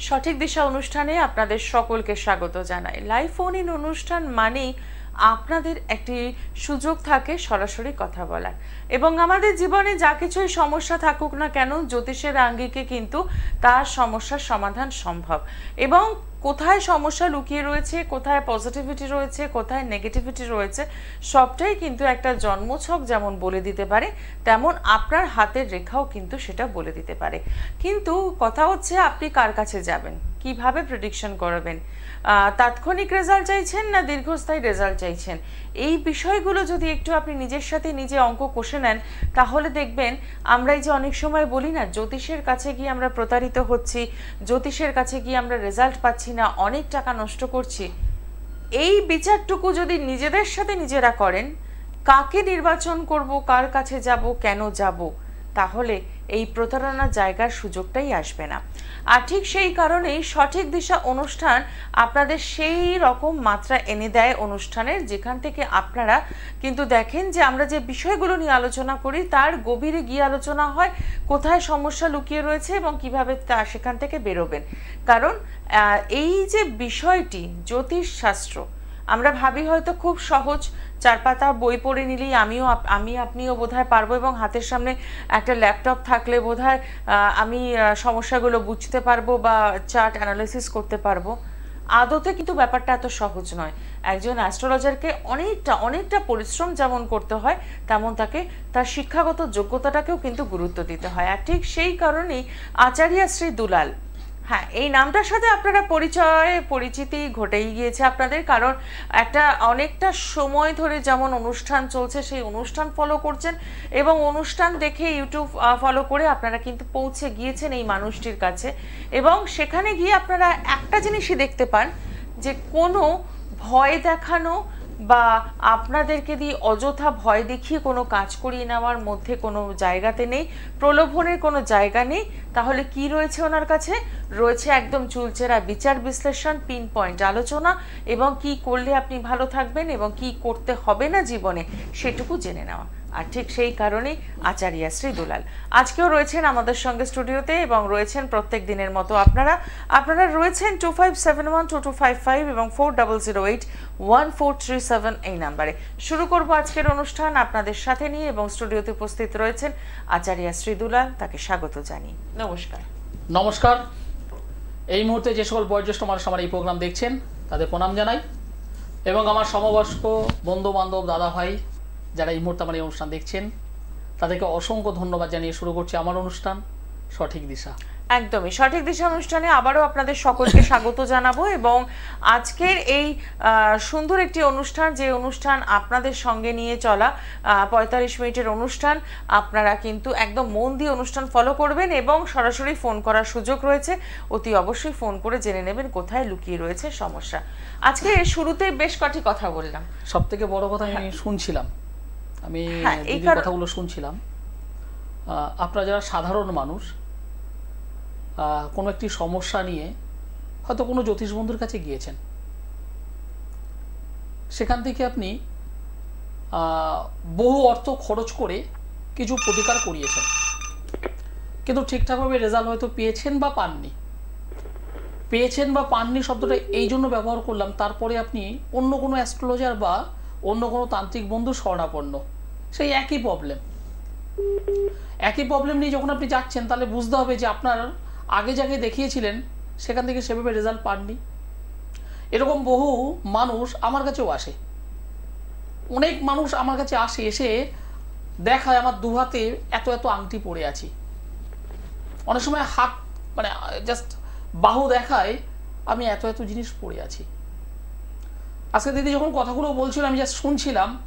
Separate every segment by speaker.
Speaker 1: সঠিক দিশা অনুষ্ঠানে আপনাদের সকলকে স্বাগত জানাই। লাইফ ফোন ইন অনুষ্ঠান মানেই আপনাদের একটি সুযোগ থাকে সরাসরি কথা বলার। এবং আমাদের জীবনে যা কিছুই সমস্যা থাকুক না কেন, জ্যোতিষের আঙ্গিকে কিন্তু তার সমস্যার সমাধান সম্ভব। এবং কোথায় সমস্যা লুকিয়ে রয়েছে, কোথায় পজিটিভিটি রয়েছে, কোথায় নেগেটিভিটি রয়েছে, সবটাই কিন্তু একটা জন্মছক যেমন বলে দিতে পারে, তেমন আপনার হাতের রেখাও কিন্তু সেটা বলে দিতে পারে। কিন্তু কথা হচ্ছে আপনি কার কাছে যাবেন? কীভাবে প্রেডিকশন করাবেন? তাৎক্ষণিক রেজাল্ট চাইছেন না দীর্ঘস্থায়ী রেজাল্ট চাইছেন? এই বিষয়গুলো যদি একটু আপনি নিজের সাথে নিজে অঙ্ক কষে নেন, তাহলে দেখবেন আমরা এই যে অনেক সময় বলি না, জ্যোতিষের কাছে গিয়ে আমরা প্রতারিত হচ্ছি, জ্যোতিষের কাছে গিয়ে আমরা রেজাল্ট পাচ্ছি না, অনেক টাকা নষ্ট করছি। এই বিচারটুকু যদি নিজেদের সাথে নিজেরা করেন, কাকে নির্বাচন করব, কার কাছে যাব, কেন যাব, তাহলে এই প্রতারণার জায়গার সুযোগটাই আসবে না। আর ঠিক সেই কারণেই সঠিক দিশা অনুষ্ঠান আপনাদের সেই রকম মাত্রা এনে দেয় অনুষ্ঠানের, যেখান থেকে আপনারা কিন্তু দেখেন যে আমরা যে বিষয়গুলো নিয়ে আলোচনা করি, তার গভীরে গিয়ে আলোচনা হয়, কোথায় সমস্যা লুকিয়ে রয়েছে এবং কীভাবে তা সেখান থেকে বেরোবেন। কারণ এই যে বিষয়টি জ্যোতিষ শাস্ত্র আমরা ভাবি হয়তো খুব সহজ চার পাতা বই পড়ে নিলেই আমিও আমি আপনিও বোধহয় পারব এবং হাতের সামনে একটা ল্যাপটপ থাকলে আহ, আমি সমস্যাগুলো বুঝতে পারব বা চার্ট অ্যানালাইসিস করতে পারব। আদতে কিন্তু ব্যাপারটা এত সহজ নয়। একজন অ্যাস্ট্রোলজারকে অনেকটা অনেকটা পরিশ্রম যেমন করতে হয় তেমন তাকে তার শিক্ষাগত যোগ্যতাটাকেও কিন্তু গুরুত্ব দিতে হয়। আর ঠিক সেই কারণেই আচার্য শ্রী দুলাল হ্যাঁ এই নামটার সাথে আপনারা পরিচয়, পরিচিতি ঘটেই গিয়েছে আপনাদের। কারণ একটা অনেকটা সময় ধরে যেমন অনুষ্ঠান চলছে, সেই অনুষ্ঠান ফলো করছেন এবং অনুষ্ঠান দেখে ইউটিউব ফলো করে আপনারা কিন্তু পৌঁছে গিয়েছেন এই মানুষটির কাছে। এবং সেখানে গিয়ে আপনারা একটা জিনিসই দেখতে পান যে কোনো ভয় দেখানো বা আপনাদেরকে দিয়ে অযথা ভয় দেখিয়ে কোনো কাজ করিয়ে নেওয়ার মধ্যে কোনো জায়গাতে নেই, প্রলোভনের কোনো জায়গা নেই, তাহলে কি রয়েছে ওনার কাছে? রয়েছে একদম চুলচেরা বিচার বিশ্লেষণ পিন পয়েন্ট আলোচনা, এবং কি করলে আপনি ভালো থাকবেন এবং কি করতে হবে না জীবনে, সেটুকু জেনে নেওয়া। আর ঠিক সেই কারণেই আচার্য শ্রী দুলাল। আজকেও রয়েছেন আমাদের সঙ্গে স্টুডিওতে এবং রয়েছেন প্রত্যেক দিনের মতো আপনারা। আপনারা রয়েছেন two five seven one two two five five এবং four double zero eight one four three seven এই নাম্বারে। শুরু করব আজকের অনুষ্ঠান আপনাদের সাথে নিয়ে এবং স্টুডিওতে উপস্থিত রয়েছেন আচার্য শ্রী দুলাল, তাকে স্বাগত জানি নমস্কার।
Speaker 2: নমস্কার। এই মুহূর্তে যে সকল বয়োজ্যেষ্ঠ মানুষ আমার এই প্রোগ্রাম দেখছেন, তাদের প্রণাম জানাই। এবং আমার সমবয়স্ক বন্ধু বান্ধব দাদা ভাই যারা এই মুহূর্তে আমার এই অনুষ্ঠান দেখছেন তাদেরকে অসংখ্য ধন্যবাদ জানিয়ে শুরু করছি আমার অনুষ্ঠান। সঠিক দিশা।
Speaker 1: একদমই। সঠিক দিশা অনুষ্ঠানে আবারও আপনাদের সকলকে স্বাগত জানাব এবং আজকের এই সুন্দর একটি অনুষ্ঠান যে অনুষ্ঠান আপনাদের সঙ্গে নিয়ে চলা পঁয়তাল্লিশ মিনিটের অনুষ্ঠান আপনারা কিন্তু একদম মন দিয়ে অনুষ্ঠান ফলো করবেন এবং সরাসরি ফোন করার সুযোগ রয়েছে। অতি অবশ্যই ফোন করে জেনে নেবেন কোথায় লুকিয়ে রয়েছে সমস্যা। আজকে শুরুতে বেশ কটি কথা বললাম।
Speaker 2: সব থেকে বড় কথা আমি শুনছিলাম। আমি
Speaker 1: হ্যাঁ, এই
Speaker 2: দিদির কথাগুলো শুনছিলাম। আপনারা যারা সাধারণ মানুষ কোনো একটি সমস্যা নিয়ে হয়তো কোনো জ্যোতিষ বন্ধুর কাছে গিয়েছেন। সেখান থেকে আপনি বহু অর্থ খরচ করে কিছু প্রতিকার করিয়েছেন। কিন্তু ঠিকঠাকভাবে রেজাল্ট হয়তো পেয়েছেন বা পাননি। পেয়েছেন বা পাননি শব্দটা এই জন্য ব্যবহার করলাম তারপরে আপনি অন্য কোনো অ্যাস্ট্রোলজার বা অন্য কোনো তান্ত্রিক বন্ধু শরণাপন্ন সেই একই প্রবলেম একই প্রবলেম নিয়ে যখন আপনি যাচ্ছেন, তাহলে বুঝতে হবে যে আপনার আগে যাকে দেখিয়েছিলেন, সেখান থেকে সেভাবে রেজাল্ট পাননি। এরকম বহু মানুষ আমার কাছেও আসে। অনেক মানুষ আমার কাছে আসে, এসে দেখায় আমার দু হাতে এত এত আংটি পরে আছি। অনেক সময় হাত মানে জাস্ট বাহু দেখায় আমি এত এত জিনিস পড়ে আছি। আজকে দিদি যখন কথাগুলো বলছিল আমি জাস্ট শুনছিলাম,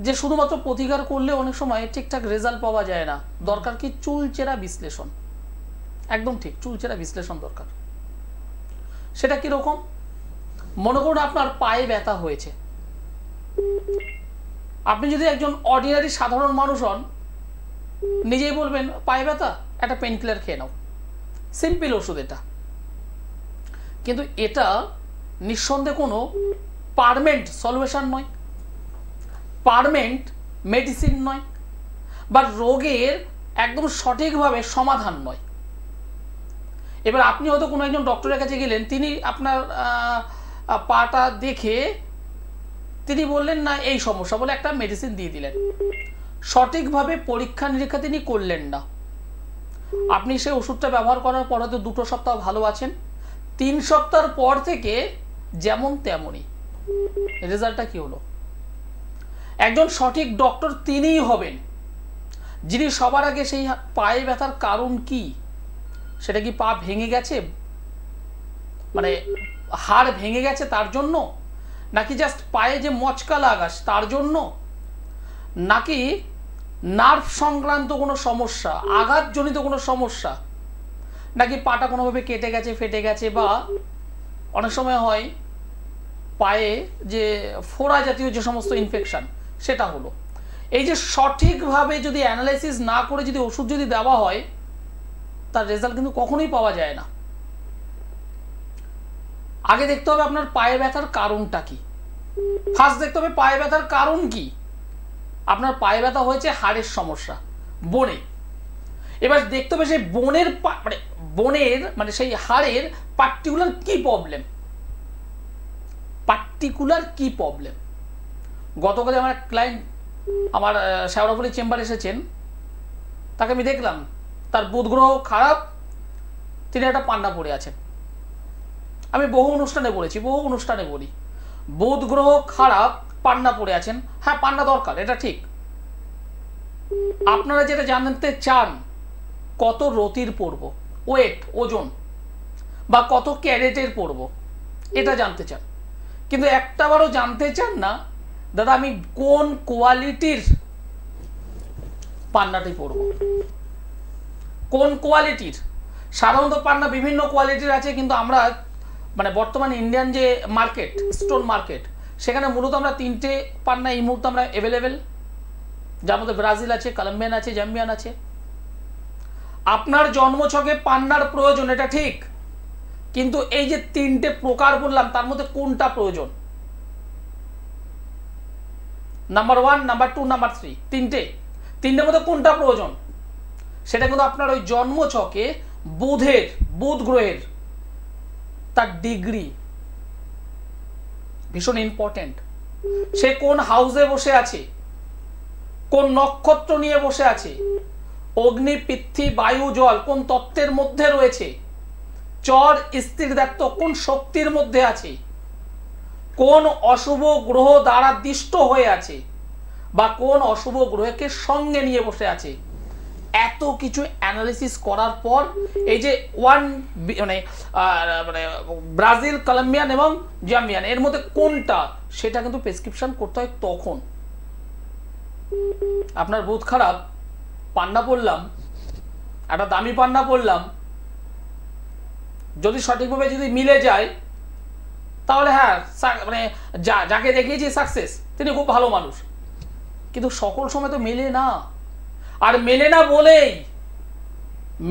Speaker 2: যে শুধুমাত্র প্রতিকার করলে অনেক সময় ঠিকঠাক রেজাল্ট পাওয়া যায় না। দরকার কি চুলচেরা বিশ্লেষণ? একদম ঠিক চুলচেরা বিশ্লেষণ দরকার। সেটা কীরকম? মনে করুন আপনার পায়ে ব্যথা হয়েছে। আপনি যদি একজন অর্ডিনারি সাধারণ মানুষ হন, নিজেই বলবেন, পায়ে ব্যথা? একটা পেন কিলার খেয়ে নাও। সিম্পল ওষুধ এটা। কিন্তু এটা নিঃসন্দেহে কোনো পারমেন্ট সলিউশন নয়। পারমেন্ট মেডিসিন নয় বা রোগের একদম সঠিকভাবে সমাধান নয়। এবার আপনি হয়তো কোনো একজন ডক্টরের কাছে গেলেন, তিনি আপনার পাটা দেখে তিনি বললেন, না, এই সমস্যা বলে একটা মেডিসিন দিয়ে দিলেন। সঠিকভাবে পরীক্ষা নিরীক্ষা তিনি করলেন না। আপনি সেই ওষুধটা ব্যবহার করার পর হয়তো দুটো সপ্তাহ ভালো আছেন। তিন সপ্তাহ পর থেকে যেমন তেমনই। রেজাল্টটা কি হলো? একজন সঠিক ডক্টর তিনিই হবেন, যিনি সবার আগে সেই পায়ে ব্যথার কারণ কি? সেটা কি পা ভেঙে গেছে? মানে হাড় ভেঙে গেছে তার জন্য? নাকি জাস্ট পায়ে যে মচকা লাগাস তার জন্য? নাকি নার্ভ সংক্রান্ত কোনো সমস্যা, আঘাতজনিত কোনো সমস্যা? নাকি পাটা কোনোভাবে কেটে গেছে, ফেটে গেছে বা অনেক সময় হয় পায়ে যে ফোড়া জাতীয় যে সমস্ত ইনফেকশন সেটা হলো। এই যে সঠিকভাবে যদি অ্যানালাইসিস না করে যদি ওষুধ যদি দেওয়া হয়, তার রেজাল্ট কিন্তু কখনোই পাওয়া যায় না। আগে দেখতে হবে আপনার পায়ে ব্যথার কারণটা কি। ফার্স্ট দেখতে হবে পায়ে ব্যথার কারণ কি। আপনার পায়ে ব্যথা হয়েছে হাড়ের সমস্যা, বনে। এবার দেখতে হবে সেই বনের মানে বনের মানে সেই হাড়ের পার্টিকুলার কি প্রবলেম পার্টিকুলার কি প্রবলেম গতকালে আমার ক্লায়েন্ট আমার শেওড়াফুলি চেম্বার এসেছেন। তাকে আমি দেখলাম। তার বুধ গ্রহ খারাপ। তিনি একটা পান্ডা পড়ে আছেন। আমি বহু অনুষ্ঠানে বলেছি, বহু অনুষ্ঠানে বলি। বুধ গ্রহ খারাপ পান্না পড়ে আছেন। হ্যাঁ পান্ডা দরকার, এটা ঠিক। আপনারা যেটা জানতে চান, কত রতির পড়ব? ওয়েট ওজন বা কত ক্যারেটের পড়ব এটা জানতে চান। কিন্তু একটাবারও জানতে চান না, দাদা, আমি কোন কোয়ালিটির পান্নাটি পরব? কোন কোয়ালিটির? সাধারণত পান্না বিভিন্ন কোয়ালিটির আছে, কিন্তু আমরা মানে বর্তমান ইন্ডিয়ান যে মার্কেট স্টোন মার্কেট সেখানে মূলত আমরা তিনটে পান্না এই মুহূর্তে আমরা অ্যাভেলেবেল যার মধ্যে ব্রাজিল আছে কলম্বিয়ান আছে জাম্বিয়ান আছে। আপনার জন্মছকে পান্নার প্রয়োজন, এটা ঠিক। কিন্তু এই যে তিনটে প্রকার বললাম, তার মধ্যে কোনটা প্রয়োজন? Number one number two number three তিনটে। তিনটের মধ্যে কোনটা প্রয়োজন? সেটা কিন্তু আপনার ওই জন্মছকে বুধের, বুধ গ্রহের, তার ডিগ্রি ভীষণ ইম্পর্টেন্ট সে কোন হাউসে বসে আছে? কোন নক্ষত্র নিয়ে বসে আছে? অগ্নি পৃথ্বী বায়ু, জল কোন তত্ত্বের মধ্যে রয়েছে? চর, স্থির দায়িত্ব কোন শক্তির মধ্যে আছে? কোন অশুভ গ্রহ দ্বারা দিষ্ট হয়ে আছে? বা কোন অশুভ গ্রহকে সঙ্গে নিয়ে বসে আছে? এত কিছু অ্যানালিসিস করার পর এই যে ওয়ান মানে মানে ব্রাজিল, কলম্বিয়ান এবং জাম্বিয়ান, এর মধ্যে কোনটা? সেটা কিন্তু প্রেসক্রিপশন করতে হয় তখন। আপনার বোধ খারাপ? পান্না পড়লাম, একটা দামি পান্না পড়লাম, যদি সঠিকভাবে যদি মিলে যায়, তাহলে হ্যাঁ মানে যা, যাকে দেখিয়েছি সাকসেস তিনি খুব ভালো মানুষ। কিন্তু সকল সময় তো মেলে না। আর মেলে না বলেই,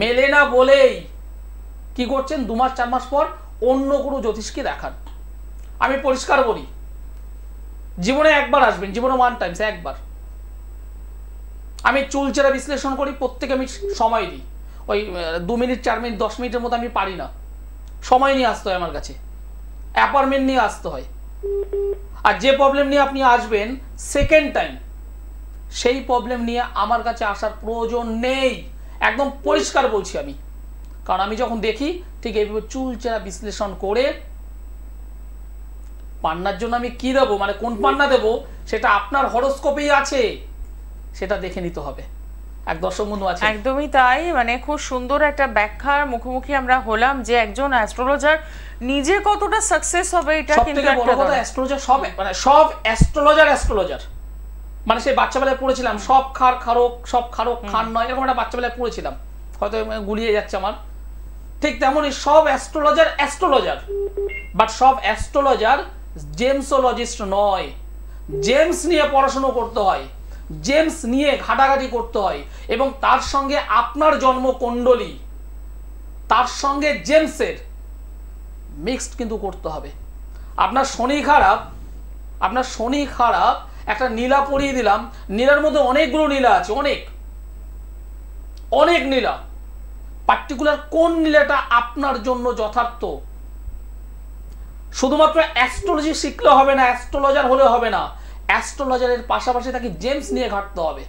Speaker 2: মেলে না বলেই কি করছেন? দু মাস, চার মাস পর অন্য কোনো জ্যোতিষকে দেখান। আমি পরিষ্কার বলি, জীবনে একবার আসবেন, জীবনে ওয়ান টাইমস একবার। আমি চুলচেরা বিশ্লেষণ করি, প্রত্যেকে আমি সময় দিই। ওই দু মিনিট, চার মিনিট, দশ মিনিটের মতো আমি পারি না। সময় নিয়ে আসতে হয় আমার কাছে। অ্যাপার্টমেন্ট নিয়ে আসতে হয়। আর যে প্রবলেম নিয়ে আপনি আসবেন সেকেন্ড টাইম সেই প্রবলেম নিয়ে আমার কাছে আসার প্রয়োজন নেই। একদম পরিষ্কার বলছি আমি। কারণ আমি যখন দেখি, ঠিক এইভাবে চুলচেরা বিশ্লেষণ করে, পান্নার জন্য আমি কি দেবো? মানে কোন পান্না দেবো? সেটা আপনার হরস্কোপেই আছে। সেটা দেখে নিতে হবে। এক দর্শক বন্ধু আছে।
Speaker 1: একদমই তাই মানে খুব সুন্দর একটা ব্যাখ্যার মুখোমুখি আমরা হলাম যে একজন অ্যাস্ট্রোলজার নিজে কতটা সাকসেস হবে এটা কিন্তু
Speaker 2: বড় কথা। অ্যাস্ট্রোলজার সব মানে সব অ্যাস্ট্রোলজার অ্যাস্ট্রোলজার মানে সেই বাচ্চাবেলায় পড়েছিলাম সব খার খারক সব খারক খান নয় এরকম একটা বাচ্চাবেলায় পড়েছিলাম। হয়তো মানে গুলিয়ে যাচ্ছে আমার। ঠিক তেমনই সব অ্যাস্ট্রোলজার অ্যাস্ট্রোলজার বাট সব অ্যাস্ট্রোলজার জেমসোলজিস্ট নয়। জেমস নিয়ে পড়াশুনো করতে হয়। জেমস নিয়ে ঘাটাঘাটি করতে হয় এবং তার সঙ্গে আপনার জন্মকুণ্ডলী তার সঙ্গে জেমসের মিক্সড কিন্তু করতে হবে। আপনার শনি খারাপ, আপনার শনি খারাপ, একটা নীলা পরিয়ে দিলাম। নীলার মধ্যে অনেকগুলো নীলা আছে, অনেক। অনেক নীলা। পার্টিকুলার কোন নীলাটা আপনার জন্য যথার্থ? শুধুমাত্র অ্যাস্ট্রোলজি শিখলে হবে না অ্যাস্ট্রোলজার হলে হবে না। অ্যাস্ট্রোলজারের পাশাপাশি তাকে জেমস নিয়ে ঘাটতে হবে।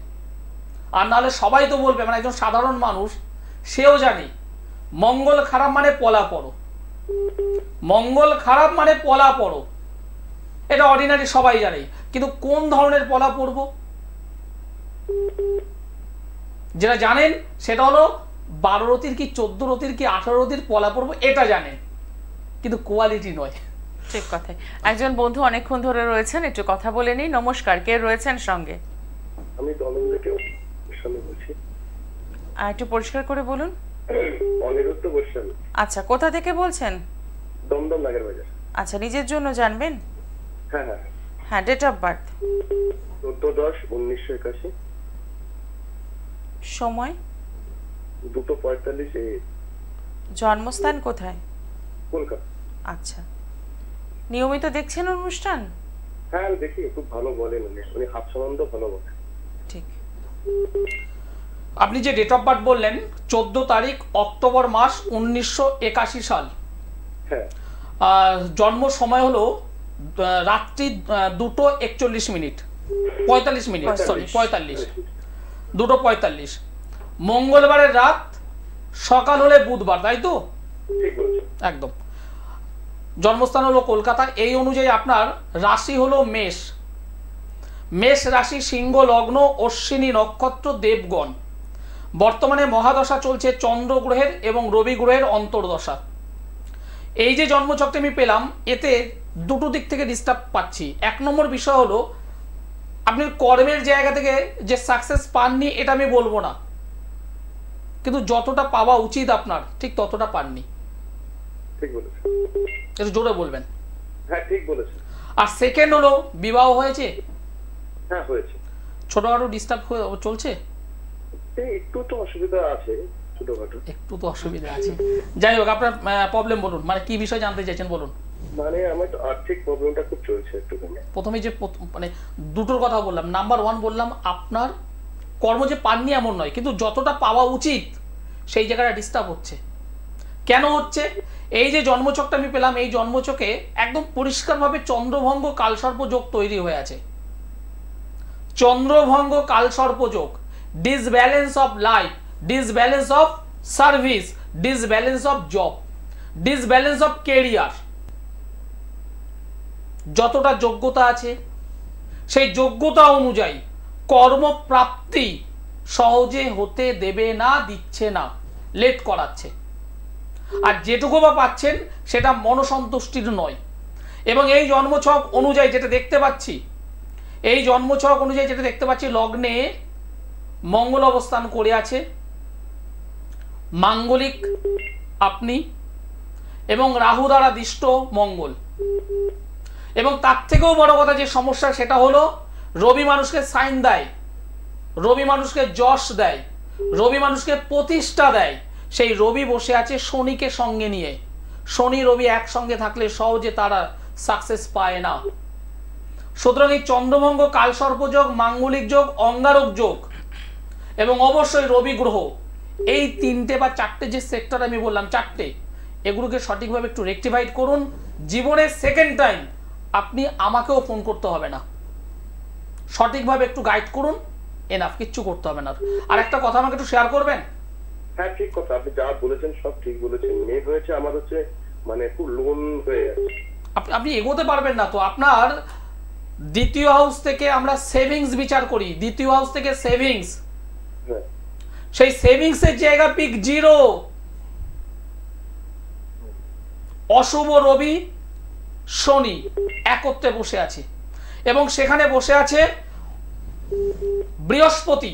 Speaker 2: আর নাহলে সবাই তো বলবে মানে একজন সাধারণ মানুষ, সেও জানে, মঙ্গল খারাপ মানে পলা পড়ো। মঙ্গল খারাপ মানে পলা পড়ো। এটা অর্ডিনারি সবাই জানে, কিন্তু কোন ধরনের পলা পড়ব? যেটা জানেন, সেটা হলো বারো রতির কি চোদ্দ রতির কি আঠারো রতির পলা পড়ব, এটা জানেন। কিন্তু কোয়ালিটি নয়।
Speaker 1: ঠিক কথাই। একজন বন্ধু অনেকক্ষণ ধরে রয়েছেন একটু কথা বলে নিই। নমস্কার কে রয়েছেন সঙ্গে?
Speaker 3: আমি দমন থেকে বলছি।
Speaker 1: আর একটু পরিষ্কার করে বলুন।
Speaker 3: অনিরুদ্ধ গোস্বামী
Speaker 1: আচ্ছা কোথা থেকে বলছেন?
Speaker 3: দমদম নাগের বাজার।
Speaker 1: আচ্ছা নিজের জন্য জানবেন?
Speaker 3: হ্যাঁ হ্যাঁ।
Speaker 1: হ্যাঁ ডেট অফ বার্থ
Speaker 3: চোদ্দ দশ উনিশশো একাশি।
Speaker 1: সময়?
Speaker 3: দুটো পঁয়তাল্লিশ এ।
Speaker 1: জন্মস্থান কোথায়?
Speaker 3: কলকাতা।
Speaker 1: আচ্ছা। নিয়মিত দেখছেন অনুষ্ঠান?
Speaker 3: হ্যাঁ দেখি খুব ভালো বলেন উনি। উনি হাত সম্বন্ধ ভালো বলেন।
Speaker 1: ঠিক।
Speaker 2: আপনি যে ডেট অফ বার্থ বললেন চোদ্দ তারিখ অক্টোবর মাস উনিশশো একাশি সাল।
Speaker 3: হ্যাঁ।
Speaker 2: আহ, জন্ম সময় হলো রাত্রি দুটো একচল্লিশ মিনিট। পঁয়তাল্লিশ মিনিট সরি পঁয়তাল্লিশ। দুটো পঁয়তাল্লিশ। মঙ্গলবারের রাত সকাল হলে বুধবার তাই তো?
Speaker 3: ঠিক বলছেন।
Speaker 2: একদম। জন্মস্থান হলো কলকাতা। এই অনুযায়ী আপনার রাশি হলো মেষ। মেষ রাশি সিংহ, লগ্ন, অশ্বিনী নক্ষত্র, দেবগণ। বর্তমানে মহাদশা চলছে চন্দ্র গ্রহের এবং রবি গ্রহের অন্তর্দশা। এই যে জন্মচক্রে আমি পেলাম, এতে দুটো দিক থেকে ডিস্টার্ব পাচ্ছি। এক নম্বর বিষয় হলো, আপনি কর্মের জায়গা থেকে যে সাকসেস পাননি, এটা আমি বলব না। কিন্তু যতটা পাওয়া উচিত আপনার, ঠিক ততটা পাননি।
Speaker 3: ঠিক বলেছেন।
Speaker 2: একটু জোরে বলবেন।
Speaker 3: হ্যাঁ ঠিক বলেছেন।
Speaker 2: আর সেকেন্ড হলো বিবাহ হয়েছে?
Speaker 3: হ্যাঁ হয়েছে।
Speaker 2: ছোটখাটো ডিস্টার্ব চলছে?
Speaker 3: একটু তো অসুবিধা আছে ছোটখাটো।
Speaker 2: একটু তো অসুবিধা আছে। যাই হোক আপনার প্রবলেম বলুন। মানে কি বিষয় জানতে চাইছেন বলুন?
Speaker 3: মানে আমার একটু আর্থিক প্রবলেমটা খুব চলছে একটুখানি।
Speaker 2: প্রথমে যে মানে দুটোর কথা বললাম। নাম্বার ওয়ান বললাম আপনার কর্ম যে পাননি এমন নয় কিন্তু যতটা পাওয়া উচিত সেই জায়গাটা ডিস্টার্ব হচ্ছে। কেন হচ্ছে? এই যে জন্মচকটা আমি পেলাম, এই জন্মচকে একদম পরিষ্কারভাবে চন্দ্রভঙ্গ কালসর্প যোগ তৈরি হয়ে আছে। চন্দ্রভঙ্গ কালসর্প যোগ disbalance of life disbalance of service disbalance of job disbalance of career যতটা যোগ্যতা আছে, সেই যোগ্যতা অনুযায়ী কর্মপ্রাপ্তি সহজে হতে দেবে না, দিচ্ছে না লেট করাচ্ছে। আর যেটুকু বা পাচ্ছেন, সেটা মনসন্তুষ্টির নয়। এবং এই জন্মছক অনুযায়ী যেটা দেখতে পাচ্ছি, এই জন্মছক অনুযায়ী যেটা দেখতে পাচ্ছি, লগ্নে মঙ্গল অবস্থান করে আছে, মাঙ্গলিক আপনি, এবং রাহু দ্বারা দিষ্ট মঙ্গল। এবং তার থেকেও বড় কথা যে সমস্যা, সেটা হলো রবি মানুষকে সাইন দেয়, রবি মানুষকে যশ দেয়, রবি মানুষকে প্রতিষ্ঠা দেয়। সেই রবি বসে আছে শনিকে সঙ্গে নিয়ে। শনি, রবি একসঙ্গে থাকলে সহজে তারা সাকসেস পায় না। সুতরাং এই চন্দ্রভঙ্গ কালসর্পযোগ মাঙ্গলিক যোগ, অঙ্গারক যোগ এবং অবশ্যই রবি গ্রহ, এই তিনটে বা চারটে যে সেক্টর আমি বললাম, চারটে, এগুলোকে সঠিকভাবে একটু রেকটিফাইড করুন। জীবনের সেকেন্ড টাইম আপনি আমাকেও ফোন করতে হবে না। সঠিকভাবে একটু গাইড করুন এনাফ কিচ্ছু করতে হবে না। আর একটা কথা আমাকে একটু শেয়ার করবেন?
Speaker 3: হ্যাঁ ঠিক কথা আপনি যা বলেছেন সব ঠিক বলেছেন। মেয়ে হয়েছে আমার হচ্ছে মানে খুব লোন হয়ে যাচ্ছে
Speaker 2: আপনি এগোতে পারবেন না তো। আপনার দ্বিতীয় হাউস থেকে আমরা সেভিংস বিচার করি। দ্বিতীয় হাউস থেকে সেভিংস
Speaker 3: হ্যাঁ।
Speaker 2: সেই সেভিংসের জায়গা পিক জিরো অশুভ রবি শনি একত্রে বসে আছে। এবং সেখানে বসে আছে বৃহস্পতি।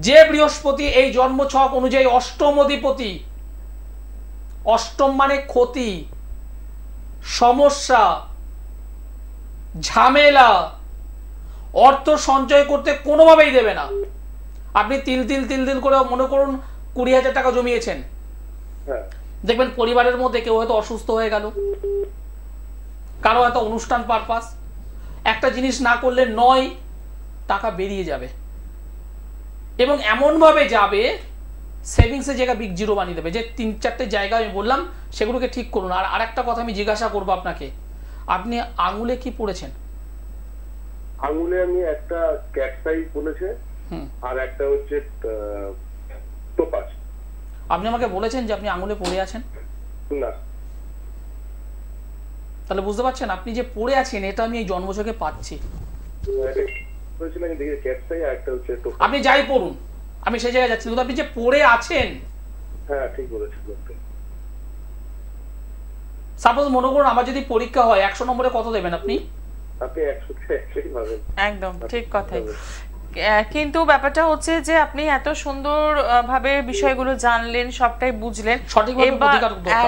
Speaker 2: যে বৃহস্পতি এই জন্মছক অনুযায়ী অষ্টম অধিপতি অষ্টম মানে ক্ষতি সমস্যা ঝামেলা অর্থ সঞ্চয় করতে কোনোভাবেই দেবে না। আপনি তিল তিল তিল তিল করে মনে করুন কুড়ি হাজার টাকা জমিয়েছেন।
Speaker 3: হ্যাঁ।
Speaker 2: দেখবেন পরিবারের মধ্যে কেউ হয়তো অসুস্থ হয়ে গেল। কারও হয়তো অনুষ্ঠান পারপাস। একটা জিনিস না করলে নয় টাকা বেরিয়ে যাবে। এবং এমনভাবে যাবে সেভিংসের জায়গা বিগ জিরো বানিয়ে দেবে যে তিন চারটে জায়গা আমি বললাম সেগুলোকে ঠিক করুন। আর আরেকটা কথা আমি জিজ্ঞাসা করব আপনাকে আপনি আঙুলে কি পড়েছেন?
Speaker 3: আঙুলে আমি একটা ক্যাট সাইজ বলেছে
Speaker 2: হুম।
Speaker 3: আর একটা হচ্ছে টোপাস
Speaker 2: আপনি আমাকে বলেছেন যে আপনি আঙুলে পড়ে আছেন?
Speaker 3: না।
Speaker 2: তাহলে বুঝতে পারছেন আপনি যে পড়ে আছেন এটা আমি এই জন্মচকে পাচ্ছি। আপনি যাই পড়ুন। আমি সেই জায়গায় যাচ্ছি। কিন্তু আপনি যে পড়ে আছেন।
Speaker 3: হ্যাঁ ঠিক বলেছেন।
Speaker 2: সাপোজ মনে করুন আমার যদি পরীক্ষা হয় একশো নম্বরে কত দেবেন আপনি?
Speaker 3: আপনি একশো
Speaker 1: একদম ঠিক কথাই। কিন্তু ব্যাপারটা হচ্ছে যে আপনি এত সুন্দর ভাবে বিষয়গুলো জানলেন সবটাই বুঝলেন।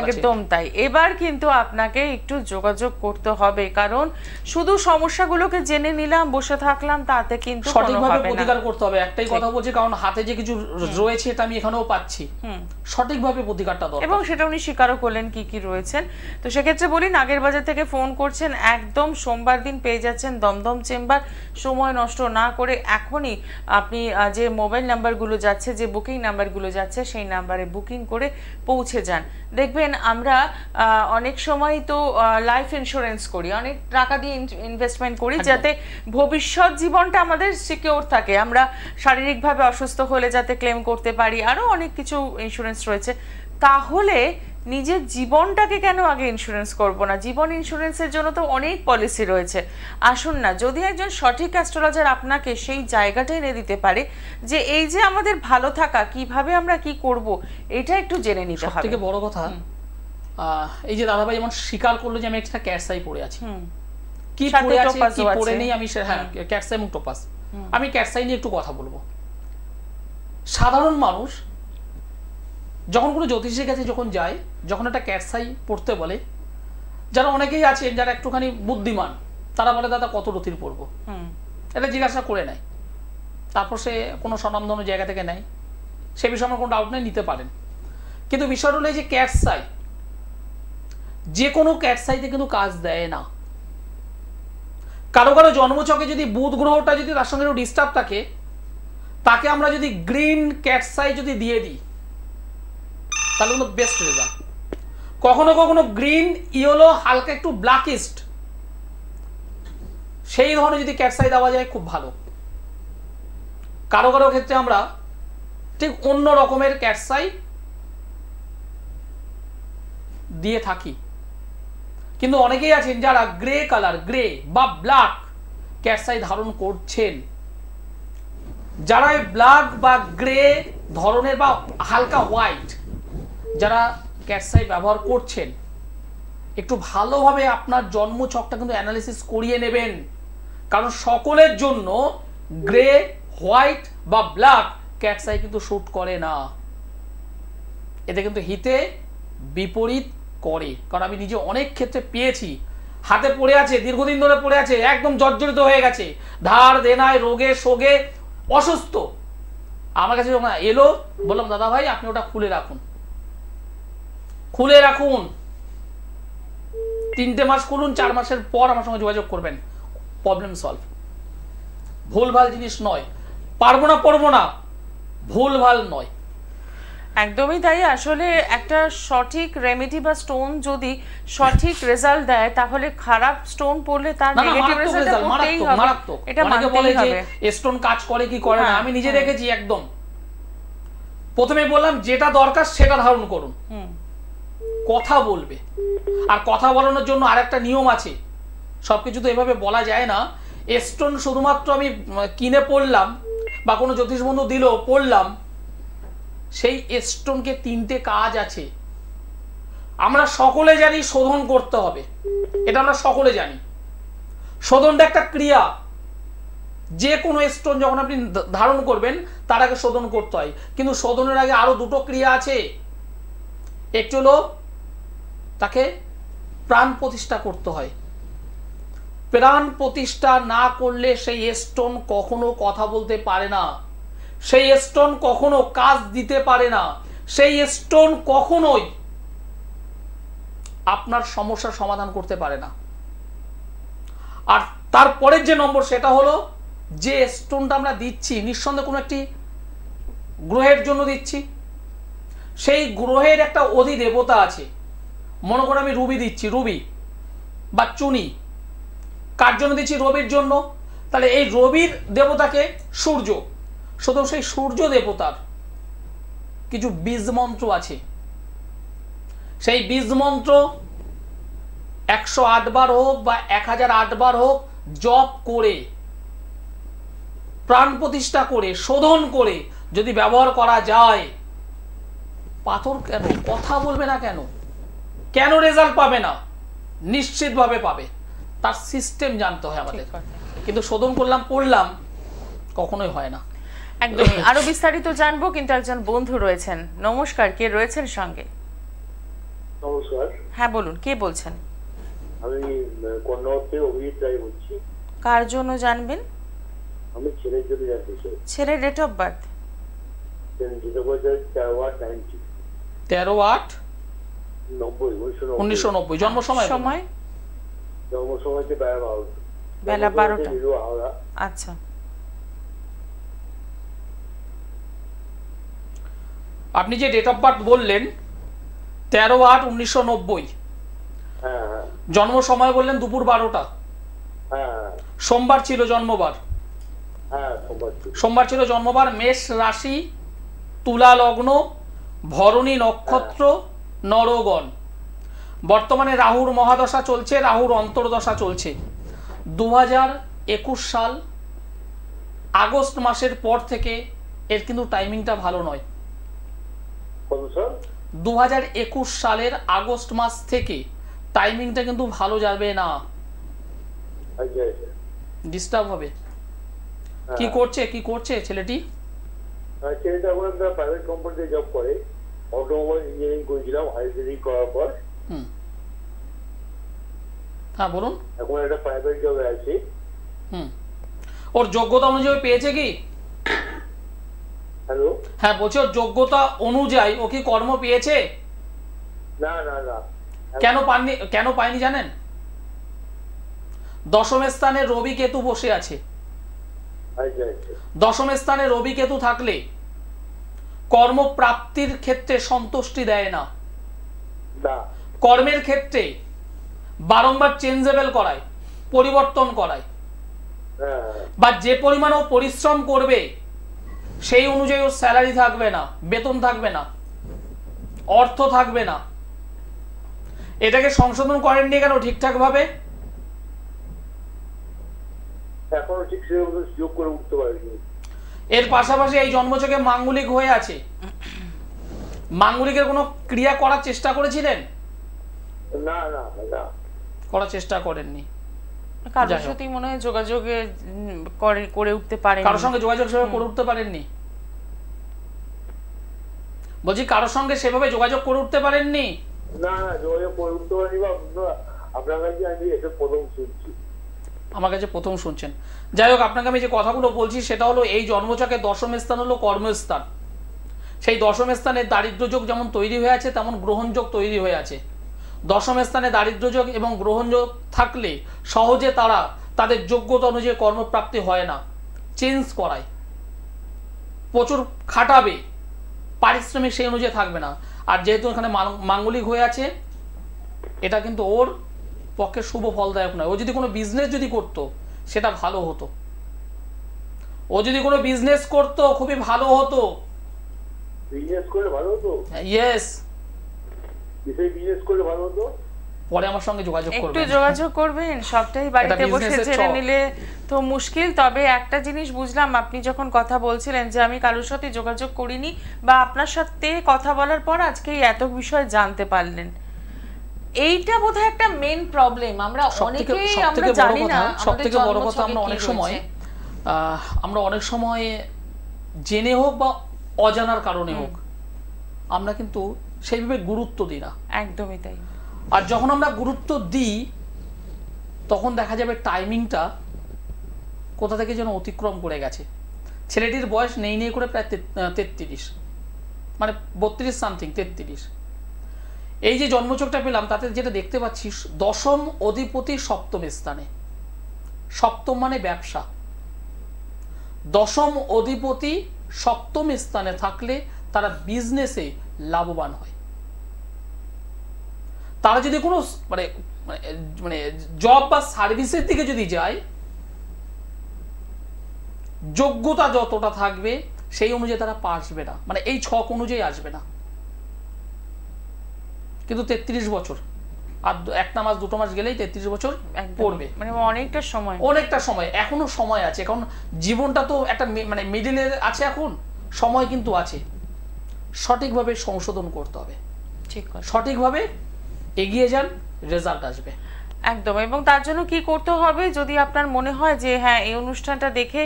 Speaker 1: একদম তাই। এবার কিন্তু আপনাকে একটু যোগাযোগ করতে হবে কারণ শুধু সমস্যাগুলোকে জেনে নিলাম বসে থাকলাম তাতে কিন্তু
Speaker 2: সঠিকভাবে প্রতিকার করতে হবে। একটাই কথা বলছি কারণ হাতে যে কিছু রয়েছে এটা আমি এখানেও পাচ্ছি। সঠিকভাবে প্রতিকারটা দরকার।
Speaker 1: এবং সেটা উনি স্বীকারও করলেন কি কি রয়েছেন। তো সেক্ষেত্রে বলি নাগের বাজার থেকে ফোন করছেন একদম সোমবার দিন পেয়ে যাচ্ছেন দমদম চেম্বার। সময় নষ্ট না করে এখনই আপনি যে মোবাইল নাম্বারগুলো যাচ্ছে যে বুকিং নাম্বারগুলো যাচ্ছে সেই নাম্বারে বুকিং করে পৌঁছে যান। দেখবেন আমরা অনেক সময় তো লাইফ ইন্স্যুরেন্স করি। অনেক টাকা দিয়ে ইনভেস্টমেন্ট করি যাতে ভবিষ্যৎ জীবনটা আমাদের সিকিওর থাকে। আমরা শারীরিকভাবে অসুস্থ হলে যাতে ক্লেম করতে পারি। আরও অনেক কিছু ইন্স্যুরেন্স রয়েছে। তাহলে নিজের জীবনটাকে কেন আগে ইন্স্যুরেন্স করব না? জীবন ইন্স্যুরেন্সের জন্য তো অনেক পলিসি রয়েছে। আসুন না যদি একজন সঠিক অ্যাস্ট্রোলজার আপনাকে সেই জায়গাটা এনে দিতে পারে যে এই যে আমাদের ভালো থাকা কীভাবে আমরা কি করব এটা একটু জেনে নিতে হবে।
Speaker 2: থেকে বড় কথা এই যে দাদাভাই যেমন স্বীকার করল যে আমি একটা ক্যাটসাই পড়ে আছি। কি পড়ে আছে কি পড়ে নেই আমি হ্যাঁ ক্যাটসাই এবং টোপাস আমি ক্যাটসাই নিয়ে একটু কথা বলব। সাধারণ মানুষ যখন কোনো জ্যোতিষীর কাছে যখন যায় যখন একটা ক্যাটসাই পড়তে বলে যারা অনেকেই আছেন যারা একটুখানি বুদ্ধিমান তারা বলে দাদা কত রতির পড়ব?
Speaker 1: হুম।
Speaker 2: এটা জিজ্ঞাসা করে নেয়। তারপর সে কোনো স্বনামধন্য জায়গা থেকে নেয়। সে বিষয়ে আমার কোনো ডাউট নেই নিতে পারেন। কিন্তু বিষয় হলো এই যে ক্যাটসাই যে কোনো ক্যাটসাইতে কিন্তু কাজ দেয় না। কারও কারও জন্মচকে যদি বুধ গ্রহটা যদি তার সঙ্গে ডিস্টার্ব থাকে তাকে আমরা যদি গ্রিন ক্যাটসাই যদি দিয়ে দিই তাহলে কিন্তু বেস্ট রেজাল্ট কখনো কখনো গ্রিন ইয়েলো হালকা একটু ব্ল্যাকিস্ট সেই ধরনের যদি ক্যাটসাই দেওয়া যায়, খুব ভালো। কারও কারও ক্ষেত্রে আমরা ঠিক অন্য রকমের ক্যাটসাই দিয়ে থাকি। কিন্তু অনেকেই আছেন যারা গ্রে কালার গ্রে বা ব্ল্যাক ক্যাটসাই ধারণ করছেন। যারা ব্ল্যাক বা গ্রে ধরনের বা হালকা হোয়াইট যারা ক্যাটসাই ব্যবহার করছেন, একটু ভালোভাবে আপনার জন্মছকটা কিন্তু অ্যানালিসিস করিয়ে নেবেন। কারণ সকলের জন্য গ্রে হোয়াইট বা ব্ল্যাক ক্যাটসাই কিন্তু শ্যুট করে না। এতে কিন্তু হিতে বিপরীত করে। কারণ আমি নিজে অনেক ক্ষেত্রে পেয়েছি। হাতে পড়ে আছে, দীর্ঘদিন ধরে পড়ে আছে, একদম জর্জরিত হয়ে গেছে। ধার, দেনায়, রোগে, শোগে অসুস্থ। আমার কাছে যখন এলো, বললাম, দাদা ভাই, আপনি ওটা খুলে রাখুন। খুলে রাখুন। তিনটে মাস খুলুন চার মাসের পর আমার সঙ্গে যোগাযোগ করবেন। প্রবলেম সলভ ভুলভাল জিনিস নয়। পারব না পারব না। ভুলভাল নয়।
Speaker 1: একদমই তাই। আসলে একটা সঠিক রেমেডি বা স্টোন যদি সঠিক রেজাল্ট দেয় তাহলে খারাপ স্টোন পড়লে তার নেগেটিভ রেজাল্ট হবে। এটা
Speaker 2: অনেকে বলে যে স্টোন কাজ করে কি করে না?
Speaker 1: হ্যাঁ,
Speaker 2: আমি নিজে
Speaker 1: হ্যাঁ।
Speaker 2: দেখেছি একদম। প্রথমে বললাম যেটা দরকার সেটা ধারণ করুন।
Speaker 1: হুম।
Speaker 2: কথা বলবে। আর কথা বলানোর জন্য আরেকটা নিয়ম আছে। সবকিছু তো এভাবে বলা যায় না। স্টোন শুধুমাত্র আমি কিনে পড়লাম বা কোনো জ্যোতিষ বন্ধু দিল, পড়লাম। সেই স্টোনকে তিনটে কাজ আছে। আমরা সকলে জানি শোধন করতে হবে। এটা আমরা সকলে জানি। শোধনটা একটা ক্রিয়া। যে কোনো স্টোন যখন আপনি ধারণ করবেন, তার আগে শোধন করতে হয়। কিন্তু শোধনের আগে আরও দুটো ক্রিয়া আছে। একটি হলো তাকে প্রাণ প্রতিষ্ঠা করতে হয়। প্রাণ প্রতিষ্ঠা না করলে সেই স্টোন কখনো কথা বলতে পারে না। সেই স্টোন কখনো কাজ দিতে পারে না। সেই স্টোন কখনোই আপনার সমস্যার সমাধান করতে পারে না। আর তারপরের যে নম্বর, সেটা হলো যে স্টোনটা আমরা দিচ্ছি, নিঃসন্দেহে কোনো একটি গ্রহের জন্য দিচ্ছি, সেই গ্রহের একটা অধিদেবতা আছে। মনে করে আমি রুবি দিচ্ছি, রুবি বা চুনি। কার জন্য দিচ্ছি? রবির জন্য। তাহলে এই রবির দেবতাকে সূর্য। সুতরাং সেই সূর্য দেবতার কিছু বীজ মন্ত্র আছে। সেই বীজ মন্ত্র একশো আটবার হোক বা এক হাজার আটবার হোক জপ করে, প্রাণ প্রতিষ্ঠা করে, শোধন করে যদি ব্যবহার করা যায়, পাথর কেন? কথা বলবে না কেন? কেন রেজাল্ট পাবে না? নিশ্চিতভাবে পাবে। তার সিস্টেম জানতে হয় আমাদের। কিন্তু শোধন করলাম পড়লাম কখনোই হয় না।
Speaker 1: একদমই। আরও বিস্তারিত জানব কিন্তু একজন বন্ধু রয়েছেন। নমস্কার কে রয়েছেন সঙ্গে?
Speaker 3: নমস্কার।
Speaker 1: হ্যাঁ বলুন কে বলছেন?
Speaker 3: আমি থেকে অভিজিৎ রায় বলছি।
Speaker 1: কার জন্য জানবেন?
Speaker 3: আমি ছেলের জন্য জানতে চাই।
Speaker 1: ছেলের ডেট অফ বার্থ
Speaker 3: যেটা বলছে তেরো আট নাইনটি
Speaker 2: তেরো আট
Speaker 3: নব্বই উনিশশো
Speaker 2: নব্বই। জন্ম সময়
Speaker 1: সময়?
Speaker 3: জন্ম সময় বেলা বারোটা।
Speaker 1: বেলা
Speaker 3: জন্ম
Speaker 1: বারোটা।
Speaker 3: হচ্ছে নিরু হাওড়া।
Speaker 1: আচ্ছা।
Speaker 2: আপনি যে ডেট অফ বার্থ বললেন তেরো আট উনিশশো নব্বই।
Speaker 3: হ্যাঁ হ্যাঁ।
Speaker 2: জন্ম সময় বললেন দুপুর বারোটা।
Speaker 3: হ্যাঁ হ্যাঁ।
Speaker 2: সোমবার ছিল জন্মবার।
Speaker 3: হ্যাঁ সোমবার ছিল।
Speaker 2: সোমবার ছিল জন্মবার। মেষ রাশি তুলা লগ্ন ভরণী নক্ষত্র নরগণ। বর্তমানে রাহুর মহাদশা চলছে রাহুর অন্তর্দশা চলছে। দু একুশ সাল আগস্ট মাসের পর থেকে এর কিন্তু টাইমিংটা ভালো নয়। দু সালের আগস্ট মাস থেকে টাইমিংটা কিন্তু ভালো যাবে না।
Speaker 3: আচ্ছা আচ্ছা।
Speaker 2: ডিস্টার্ব হবে। কি
Speaker 3: হ্যাঁ।
Speaker 2: করছে কি করছে ছেলেটি?
Speaker 3: আর ছেলেটা প্রাইভেট কোম্পানিতে জব করে। অটোমোবাইল ইঞ্জিনিয়ারিং করেছিলাম হায়ার করার পর
Speaker 2: হুম হ্যাঁ বলুন
Speaker 3: এখন একটা প্রাইভেট জবে আছে
Speaker 2: হুম ওর যোগ্যতা অনুযায়ী পেয়েছে কি?
Speaker 3: হ্যালো
Speaker 2: হ্যাঁ বলছি ওর যোগ্যতা অনুযায়ী ও কি কর্ম পেয়েছে?
Speaker 3: না না না।
Speaker 2: কেন পাননি কেন পায়নি জানেন? দশম স্থানে রবি কেতু বসে আছে।
Speaker 3: আচ্ছা আচ্ছা।
Speaker 2: দশম স্থানে রবি কেতু থাকলে কর্মপ্রাপ্তির ক্ষেত্রে সন্তুষ্টি দেয় না। কর্মের ক্ষেত্রে বারংবার চেঞ্জেবল করায় পরিবর্তন করায়।
Speaker 3: হ্যাঁ।
Speaker 2: বা যে পরিমাণ ও পরিশ্রম করবে সেই অনুযায়ী ওর স্যালারি থাকবে না বেতন থাকবে না অর্থ থাকবে না। এটাকে সংশোধন করেননি কেন ঠিকঠাক ভাবে
Speaker 3: এখনও ঠিক সেরকম যোগ করে উঠতে পারিনি।
Speaker 2: এর পাশাপাশি এই জন্মচকে মাঙ্গলিক হয়ে আছে। মাঙ্গলিকের কোনো ক্রিয়া করার চেষ্টা করেছিলেন?
Speaker 3: না না না।
Speaker 2: করার চেষ্টা করেননি।
Speaker 1: কারোর
Speaker 2: যাই
Speaker 1: মনে হয় যোগাযোগে করে করে উঠতে পারে
Speaker 2: কারোর সঙ্গে যোগাযোগ সেভাবে করে উঠতে পারেননি? বলছি কারোর সঙ্গে সেভাবে যোগাযোগ করে উঠতে পারেননি?
Speaker 3: না না যোগাযোগ করে উঠতে পারিনি আপনার কাছে আমি এসে প্রথম শুনছি।
Speaker 2: আমার কাছে প্রথম শুনছেন। যাই হোক, আপনাকে আমি যে কথাগুলো বলছি সেটা হলো এই জন্মচকে দশম স্থান হলো কর্মস্থান। সেই দশম স্থানে দারিদ্র্যযোগ যেমন তৈরি হয়ে আছে, তেমন গ্রহণযোগ তৈরি হয়ে আছে। দশম স্থানে দারিদ্র্যযোগ এবং গ্রহণযোগ থাকলে সহজে তারা তাদের যোগ্যতা অনুযায়ী কর্মপ্রাপ্তি হয় না। চেঞ্জ করায়। প্রচুর খাটাবে। পারিশ্রমিক সেই অনুযায়ী থাকবে না। আর যেহেতু এখানে মাঙ্গলিক হয়ে আছে, এটা কিন্তু ওর পক্ষে শুভ ফলদায়ক নয়। ও যদি কোনো বিজনেস যদি করতো সেটা ভালো হতো। ও যদি কোনো বিজনেস করতো খুবই ভালো হতো।
Speaker 3: বিজনেস করলে ভালো হতো?
Speaker 2: ইয়েস
Speaker 3: বিজনেস করলে ভালো হতো?
Speaker 2: পরে আমার সঙ্গে যোগাযোগ
Speaker 1: একটু যোগাযোগ করবেন সবটাই বাড়িতে বসে জেনে নিলে তো মুশকিল। তবে একটা জিনিস বুঝলাম আপনি যখন কথা বলছিলেন যে আমি কারোর সাথে যোগাযোগ করিনি বা আপনার সাথে কথা বলার পর আজকে এই এত বিষয় জানতে পারলেন এইটা বোধহয় একটা মেন প্রবলেম আমরা অনেকেই আমরা জানি না
Speaker 2: সবথেকে বড় কথা আমরা অনেক সময় আমরা অনেক সময় জেনে হোক বা অজানার কারণে হোক আমরা কিন্তু সেইভাবে গুরুত্ব দিই না।
Speaker 1: একদমই তাই।
Speaker 2: আর যখন আমরা গুরুত্ব দিই তখন দেখা যাবে টাইমিংটা কোথা থেকে যেন অতিক্রম করে গেছে। ছেলেটির বয়স নেই নেই করে প্রায় তেত্রিশ। মানে বত্রিশ সামথিং তেত্রিশ। এই যে জন্মচকটা পেলাম, তাতে যেটা দেখতে পাচ্ছি, দশম অধিপতি সপ্তম স্থানে। সপ্তম মানে ব্যবসা। দশম অধিপতি সপ্তম স্থানে থাকলে তারা বিজনেসে লাভবান হয়। তারা যদি কোনো মানে মানে মানে জব বা সার্ভিসের দিকে যদি যায়, যোগ্যতা যতটা থাকবে, সেই অনুযায়ী তারা পা আসবে না। মানে এই ছক অনুযায়ী আসবে না। কিন্তু তেত্রিশ বছর। আর একটা মাস দুটো মাস গেলেই তেত্রিশ বছর পড়বে।
Speaker 1: মানে অনেকটা সময়।
Speaker 2: অনেকটা সময় এখনও সময় আছে। কারণ জীবনটা তো একটা মানে মিডিলে আছে এখন সময় কিন্তু আছে। সঠিকভাবে সংশোধন করতে হবে।
Speaker 1: ঠিক
Speaker 2: সঠিকভাবে এগিয়ে যান রেজাল্ট আসবে।
Speaker 1: একদম এবং তার জন্য কি করতে হবে? যদি আপনার মনে হয় যে হ্যাঁ এই অনুষ্ঠানটা দেখে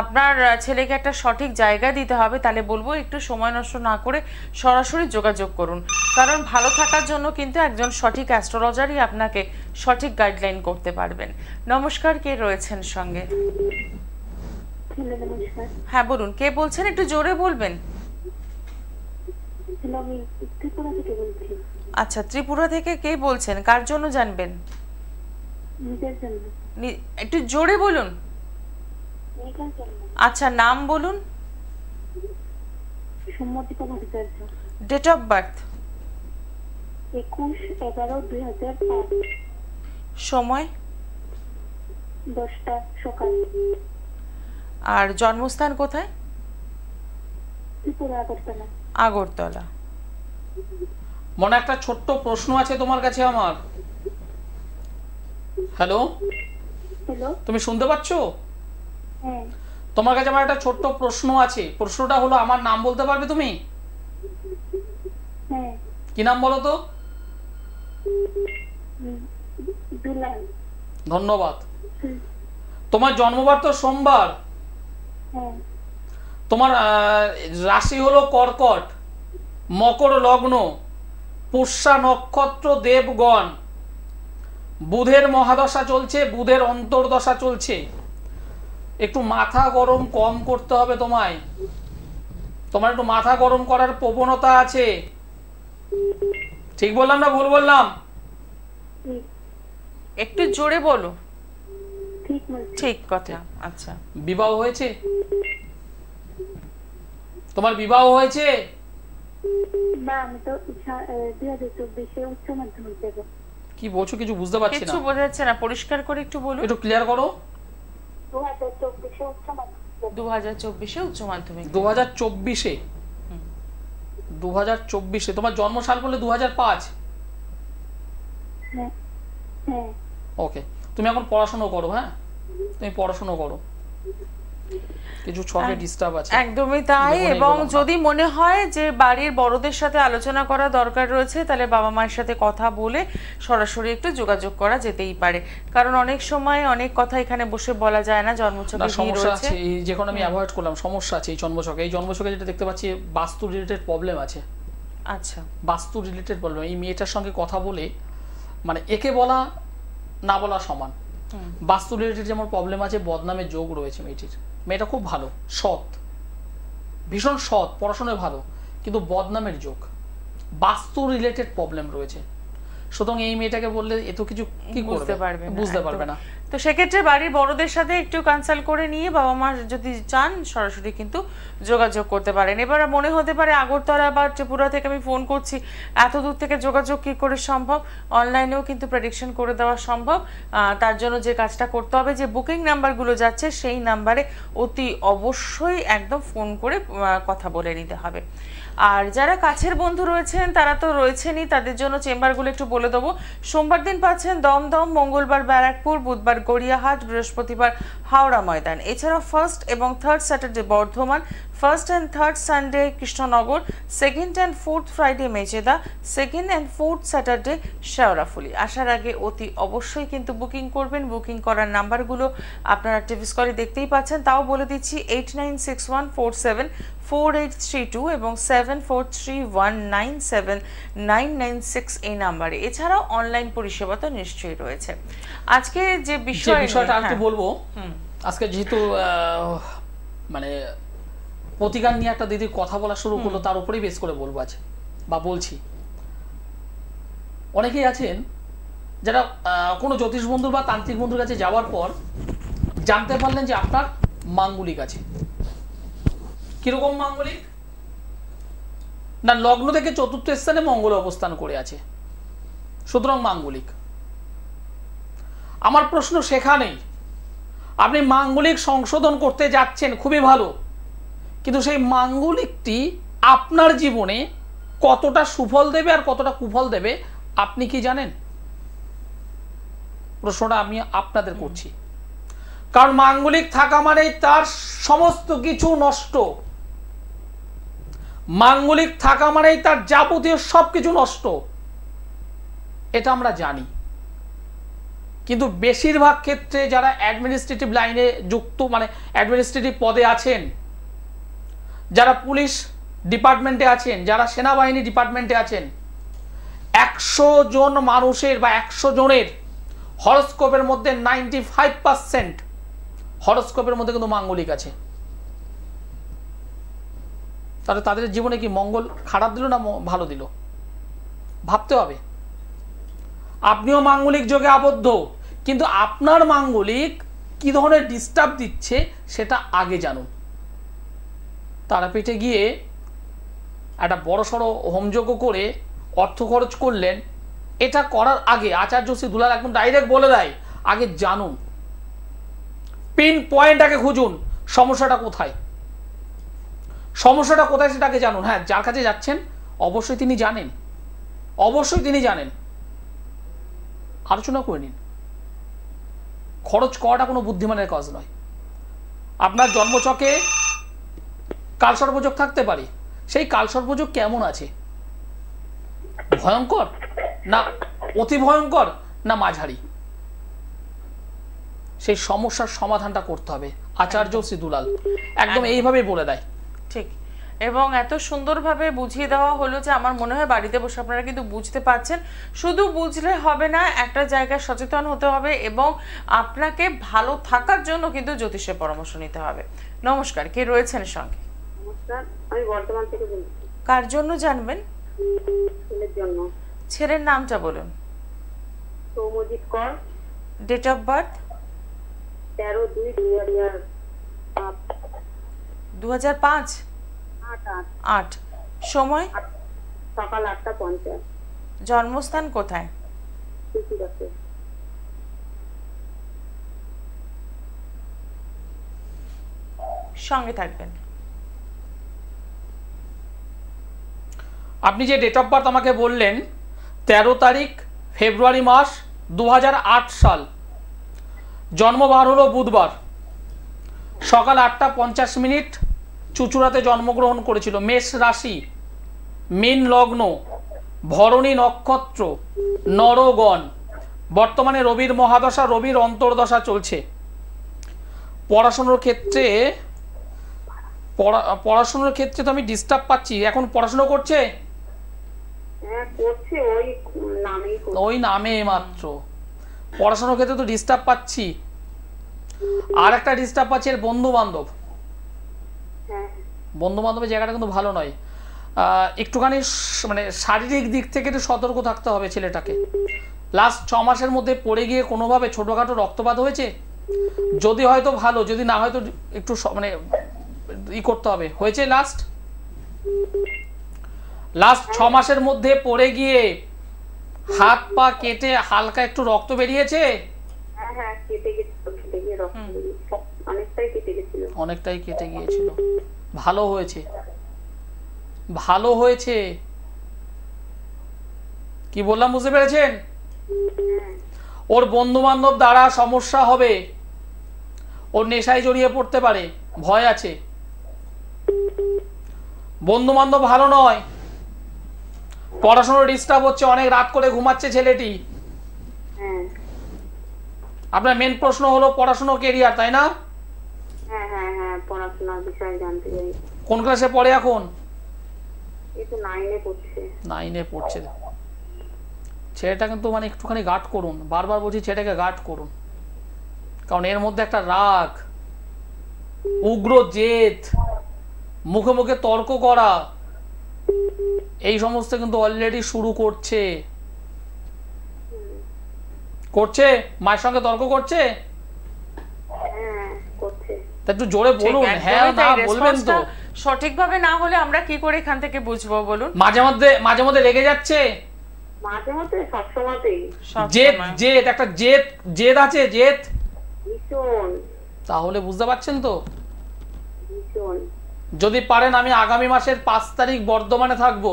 Speaker 1: আপনার ছেলেকে একটা সঠিক জায়গা দিতে হবে তাহলে বলব একটু সময় নষ্ট না করে সরাসরি যোগাযোগ করুন। কারণ ভালো থাকার জন্য কিন্তু একজন সঠিক অ্যাস্ট্রোলজারই আপনাকে সঠিক গাইডলাইন করতে পারবেন। নমস্কার কে রয়েছেন সঙ্গে? হ্যাঁ বলুন কে বলছেন? একটু জোরে বলবেন। আচ্ছা ত্রিপুরা থেকে কে বলছেন? কার জন্য জানবেন? একটু জোরে বলুন। আচ্ছা নাম বলুন। ডেট অফ বার্থ
Speaker 4: একুশ এগারো দুই হাজার
Speaker 1: সময়।
Speaker 4: দশটা সকাল।
Speaker 1: আর জন্মস্থান কোথায়?
Speaker 4: আগরতলা।
Speaker 2: মনে একটা ছোট্ট প্রশ্ন আছে তোমার কাছে আমার। হ্যালো? তুমি শুনতে পাচ্ছ?
Speaker 4: হ্যাঁ।
Speaker 2: তোমার কাছে আমার একটা ছোট্ট প্রশ্ন আছে। প্রশ্নটা হলো আমার নাম বলতে পারবে তুমি?
Speaker 4: হ্যাঁ।
Speaker 2: কি নাম বলো তো? ধন্যবাদ। তোমার জন্মবার তো সোমবার।
Speaker 4: হ্যাঁ।
Speaker 2: তোমার আহ, রাশি হলো কর্কট মকর লগ্ন পুষ্যা নক্ষত্র দেবগণ। বুধের মহাদশা চলছে বুধের অন্তর্দশা চলছে। একটু মাথা গরম কম করতে হবে তোমায়। তোমার একটু মাথা গরম করার প্রবণতা আছে। ঠিক বললাম না ভুল বললাম?
Speaker 1: একটু জোরে বলো।
Speaker 4: ঠিক
Speaker 1: ঠিক কথা আচ্ছা।
Speaker 2: বিবাহ হয়েছে? তোমার বিবাহ হয়েছে?
Speaker 4: না আমি তো উচ্চ মাধ্যমিক দেবো।
Speaker 2: কি বলছো কিছু বুঝতে পারছি না।
Speaker 1: কিছু বোঝা যাচ্ছে না পরিষ্কার করে একটু বলো
Speaker 2: একটু ক্লিয়ার করো।
Speaker 4: দু হাজার চব্বিশে উচ্চ মাধ্যমিক। দেবো
Speaker 1: দু হাজার চব্বিশে? উচ্চ মাধ্যমিক
Speaker 2: দু হাজার চব্বিশে। দু হাজার চব্বিশে তোমার জন্মসাল বলে দু হাজার পাঁচ?
Speaker 4: হ্যাঁ হ্যাঁ।
Speaker 2: ওকে তুমি এখন পড়াশোনা করো হ্যাঁ? তুমি পড়াশোনা করো। কিছু ছকে ডিস্টার্ব আছে।
Speaker 1: একদমই তাই এবং যদি মনে হয় যে বাড়ির বড়দের সাথে আলোচনা করা দরকার রয়েছে তাহলে বাবা মায়ের সাথে কথা বলে সরাসরি একটু যোগাযোগ করা যেতেই পারে। কারণ অনেক সময় অনেক কথা এখানে বসে বলা যায় না জন্মছকে
Speaker 2: সমস্যা আছে এই যখন আমি অ্যাভয়েড করলাম সমস্যা আছে এই জন্মছকে। এই জন্মছকে যেটা দেখতে পাচ্ছি বাস্তু রিলেটেড প্রবলেম আছে।
Speaker 1: আচ্ছা।
Speaker 2: বাস্তু রিলেটেড প্রবলেম এই মেয়েটার সঙ্গে কথা বলে মানে একে বলা না বলা সমান। বাস্তু রিলেটেড যেমন প্রবলেম আছে বদনামের যোগ রয়েছে মেয়েটির। মেয়েটা খুব ভালো সৎ ভীষণ সৎ পড়াশোনায় ভালো কিন্তু বদনামের যোগ। বাস্তু রিলেটেড প্রবলেম রয়েছে। সুতরাং এই মেয়েটাকে বললে এত কিছু কি করতে
Speaker 1: পারবে
Speaker 2: বুঝতে পারবে না।
Speaker 1: তো সেক্ষেত্রে বাড়ির বড়দের সাথে একটু কনসাল্ট করে নিয়ে বাবা মা যদি চান, সরাসরি কিন্তু যোগাযোগ করতে পারেন। এবার মনে হতে পারে আগরতলা বা ত্রিপুরা থেকে আমি ফোন করছি। এত দূর থেকে যোগাযোগ কী করে সম্ভব? অনলাইনেও কিন্তু প্রেডিকশন করে দেওয়া সম্ভব। তার জন্য যে কাজটা করতে হবে, যে বুকিং নাম্বারগুলো যাচ্ছে, সেই নাম্বারে অতি অবশ্যই একদম ফোন করে কথা বলে নিতে হবে। আর যারা কাছের বন্ধু রয়েছেন, তারা তো রয়েছেনই। তাদের জন্য চেম্বারগুলো একটু বলে দেবো। সোমবার দিন পাচ্ছেন দমদম, মঙ্গলবার ব্যারাকপুর, বুধবার গড়িয়াহাট, বৃহস্পতিবার হাওড়া ময়দান। এছাড়া ফার্স্ট এবং third Saturday Bardhaman first and third Sunday Krishnanagar second and fourth Friday Mecheda second and fourth Saturday Sheoraphuli. আসার আগে অতি অবশ্যই কিন্তু বুকিং করবেন। বুকিং করার নাম্বারগুলো আপনারা টিভিস কলে দেখতেই পাচ্ছেন। তাও বলে দিচ্ছি eight nine six one four seven four eight three two এবং seven four three one nine seven nine nine six এই নাম্বারে। এছাড়াও অনলাইন পরিষেবা তো নিশ্চয়ই রয়েছে। আজকে যে বিষয়
Speaker 2: বিষয়টা
Speaker 1: হ্যাঁ,
Speaker 2: বলব
Speaker 1: হুম,
Speaker 2: আজকে যেহেতু আহ, মানে প্রতিকার নিয়ে একটা দিদি কথা বলা শুরু করল তার উপরেই বেশ করে বলব আজ বা বলছি। অনেকেই আছেন যারা আহ, কোনো জ্যোতিষ বন্ধুর বা তান্ত্রিক বন্ধুর কাছে যাওয়ার পর জানতে পারলেন যে আপনার মাঙ্গলিক আছে। কীরকম মাঙ্গলিক? না লগ্ন থেকে চতুর্থ স্থানে মঙ্গল অবস্থান করে আছে। সুতরাং মাঙ্গলিক। আমার প্রশ্ন সেখানেই। আপনি মাঙ্গলিক সংশোধন করতে যাচ্ছেন, খুবই ভালো। কিন্তু সেই মাঙ্গলিকটি আপনার জীবনে কতটা সুফল দেবে আর কতটা কুফল দেবে, আপনি কি জানেন? প্রশ্নটা আমি আপনাদের করছি। কারণ মাঙ্গলিক থাকা মানেই তার সমস্ত কিছু নষ্ট। মাঙ্গলিক থাকা মানেই তার যাবতীয় সবকিছু নষ্ট। এটা আমরা জানি। কিন্তু বেশিরভাগ ক্ষেত্রে যারা অ্যাডমিনিস্ট্রেটিভ লাইনে যুক্ত মানে অ্যাডমিনিস্ট্রেটিভ পদে আছেন, যারা পুলিশ ডিপার্টমেন্টে আছেন, যারা সেনাবাহিনী ডিপার্টমেন্টে আছেন, একশো জন মানুষের বা একশো জনের হরস্কোপের মধ্যে নাইনটি ফাইভ পার্সেন্ট হরস্কোপের মধ্যে কিন্তু মাঙ্গলিক আছে। তাহলে তাদের জীবনে কি মঙ্গল খারাপ দিল না ভালো দিল? ভাবতে হবে। আপনিও মাঙ্গলিক যোগে আবদ্ধ। কিন্তু আপনার মাঙ্গলিক কি ধরনের ডিস্টার্ব দিচ্ছে সেটা আগে জানুন। তারাপীঠে গিয়ে একটা বড় সড়ো হোমযজ্ঞ করে অর্থ খরচ করলেন। এটা করার আগে আচার্য শ্রী দুলাল একদম ডাইরেক্ট বলে দেয়, আগে জানুন। পিন পয়েন্ট আগে খুঁজুন, সমস্যাটা কোথায়? সমস্যাটা কোথায় সেটাকে জানুন। হ্যাঁ যার কাছে যাচ্ছেন, অবশ্যই তিনি জানেন। অবশ্যই তিনি জানেন। আলোচনা করে নিন। খরচ করাটা কোনো বুদ্ধিমানের কাজ নয়। আপনার জন্মচকে কালসর্পযোগ থাকতে পারে। সেই কালসর্পযোগ কেমন আছে? ভয়ঙ্কর? না অতি ভয়ঙ্কর? না মাঝারি? সেই সমস্যার সমাধানটা করতে হবে। আচার্য শ্রী দুলাল একদম। এইভাবেই বলে দেয়।
Speaker 1: ঠিক। এবং এত সুন্দরভাবে বুঝিয়ে দেওয়া হলো যে আমার মনে হয় বাড়িতে বসে আপনারা কিন্তু বুঝতে পারছেন। শুধু বুঝলে হবে না একটা জায়গায় সচেতন হতে হবে এবং আপনাকে ভালো থাকার জন্য কিন্তু জ্যোতিষের পরামর্শ নিতে হবে। নমস্কার কে রয়েছেন সঙ্গে?
Speaker 5: আমি বর্ধমান থেকে
Speaker 1: কার জন্য জানবেন?
Speaker 5: ছেলের জন্য।
Speaker 1: ছেলের নামটা বলুন।
Speaker 5: সৌমজিৎ কর।
Speaker 1: ডেট অফ বার্থ
Speaker 5: তেরো দুই
Speaker 1: দু হাজার পাঁচ?
Speaker 5: আট
Speaker 1: সময়?
Speaker 5: সকাল আটটা পঞ্চাশ।
Speaker 1: জন্মস্থান কোথায়? সঙ্গে থাকবেন।
Speaker 2: আপনি যে ডেট অফ বার্থ আমাকে বললেন তেরো তারিখ ফেব্রুয়ারি মাস দু হাজার আট সাল। জন্মবার হলো বুধবার। সকাল আটটা পঞ্চাশ মিনিট চুচুড়াতে জন্মগ্রহণ করেছিল। মেষ রাশি মীন লগ্ন ভরণী নক্ষত্র নরগণ। বর্তমানে রবির মহাদশা রবির অন্তর্দশা চলছে। পড়াশুনোর ক্ষেত্রে পড়া পড়াশুনোর ক্ষেত্রে তো আমি ডিস্টার্ব পাচ্ছি। এখন পড়াশুনো করছে?
Speaker 5: হ্যাঁ করছে ওই
Speaker 2: নামে মাত্র। পড়াশোনার ক্ষেত্রে তো ডিস্টার্ব পাচ্ছি। আর একটা ডিস্টার্ব পাচ্ছি এর বন্ধু বান্ধব
Speaker 5: হ্যাঁ
Speaker 2: বন্ধু বান্ধবের জায়গাটা কিন্তু ভালো নয়। আহ, একটুখানি মানে শারীরিক দিক থেকে একটু সতর্ক থাকতে হবে ছেলেটাকে। লাস্ট ছ মাসের মধ্যে পড়ে গিয়ে কোনোভাবে ছোটোখাটো রক্তপাত হয়েছে? যদি হয়তো ভালো যদি না হয়তো একটু মানে ই করতে হবে। হয়েছে লাস্ট লাস্ট ছ মাসের মধ্যে পড়ে গিয়ে হাত পা কেটে হালকা একটু রক্ত বেরিয়েছে?
Speaker 5: হ্যাঁ হ্যাঁ অনেকটাই কেটে
Speaker 2: গিয়েছিল। ভালো হয়েছে। ভালো হয়েছে? কি বললাম বুঝতে পেরেছেন? ওর বন্ধু বান্ধব দ্বারা সমস্যা হবে। ওর নেশায় জড়িয়ে পড়তে পারে। ভয় আছে। বন্ধু বান্ধব ভালো নয়। পড়াশোনার ডিস্টার্ব হচ্ছে অনেক রাত করে ঘুমাচ্ছে ছেলেটি।
Speaker 5: হ্যাঁ।
Speaker 2: আপনার মেন প্রশ্ন হলো পড়াশোনা কেরিয়ার তাই না?
Speaker 5: হ্যাঁ হ্যাঁ হ্যাঁ পড়াশোনার বিষয়ে জানতে চাই।
Speaker 2: কোন ক্লাসে পড়ে এখন?
Speaker 5: এই তো পড়ছে।
Speaker 2: ছেলেটা কিন্তু মানে একটুখানি গার্ড করুন। বারবার বলছি ছেলেটাকে গার্ড করুন। কারণ এর মধ্যে একটা রাগ উগ্র জেদ মুখে মুখে তর্ক করা এই সমস্ত কিন্তু অলরেডি শুরু করছে। করছে? মায়ের সঙ্গে তর্ক করছে? একটু জোরে বলুন। হ্যাঁ না বলবেন তো।
Speaker 1: সঠিকভাবে না হলে আমরা কি করে এখান থেকে বুঝব বলুন?
Speaker 2: মাঝে মধ্যে মাঝে মধ্যে রেগে যাচ্ছে?
Speaker 5: মাঝে মধ্যে সবসময়তেই
Speaker 2: জেদ জেদ একটা জেদ জেদ আছে জেদ?
Speaker 5: ভীষণ।
Speaker 2: তাহলে বুঝতে পারছেন তো?
Speaker 5: ভীষণ।
Speaker 2: যদি পারেন আমি আগামী মাসের পাঁচ তারিখ বর্ধমানে থাকব।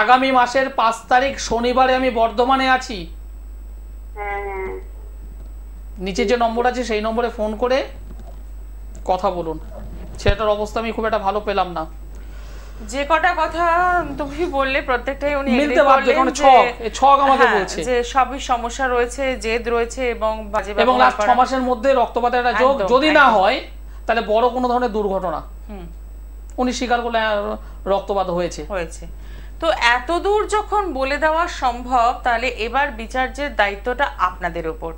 Speaker 2: আগামী মাসের পাঁচ তারিখ শনিবারে আমি বর্ধমানে আছি।
Speaker 5: হ্যাঁ হ্যাঁ।
Speaker 2: নিচে যে নম্বর আছে সেই নম্বরে ফোন করে কথা বলুন। ছেলেটার অবস্থা আমি খুব একটা ভালো পেলাম না।
Speaker 1: যে কটা কথা তুমি বললে প্রত্যেকটাই উনি
Speaker 2: মিলতে বাধ্য,
Speaker 1: করলেন
Speaker 2: কারণ ছক, এই ছক আমাকে
Speaker 1: হ্যাঁ,
Speaker 2: বলছে।
Speaker 1: যে সবই সমস্যা রয়েছে জেদ রয়েছে এবং বাজে
Speaker 2: এবং লাস্ট ছ মাসের মধ্যে রক্তপাতের একটা যোগ যদি না হয় তাহলে বড় কোনো ধরনের দুর্ঘটনা।
Speaker 1: হুম,
Speaker 2: উনি স্বীকার করলে রক্তপাত হয়েছে।
Speaker 1: হয়েছে। তো এত দূর যখন বলে দেওয়া সম্ভব তাহলে এবার বিচার্যের দায়িত্বটা আপনাদের উপর।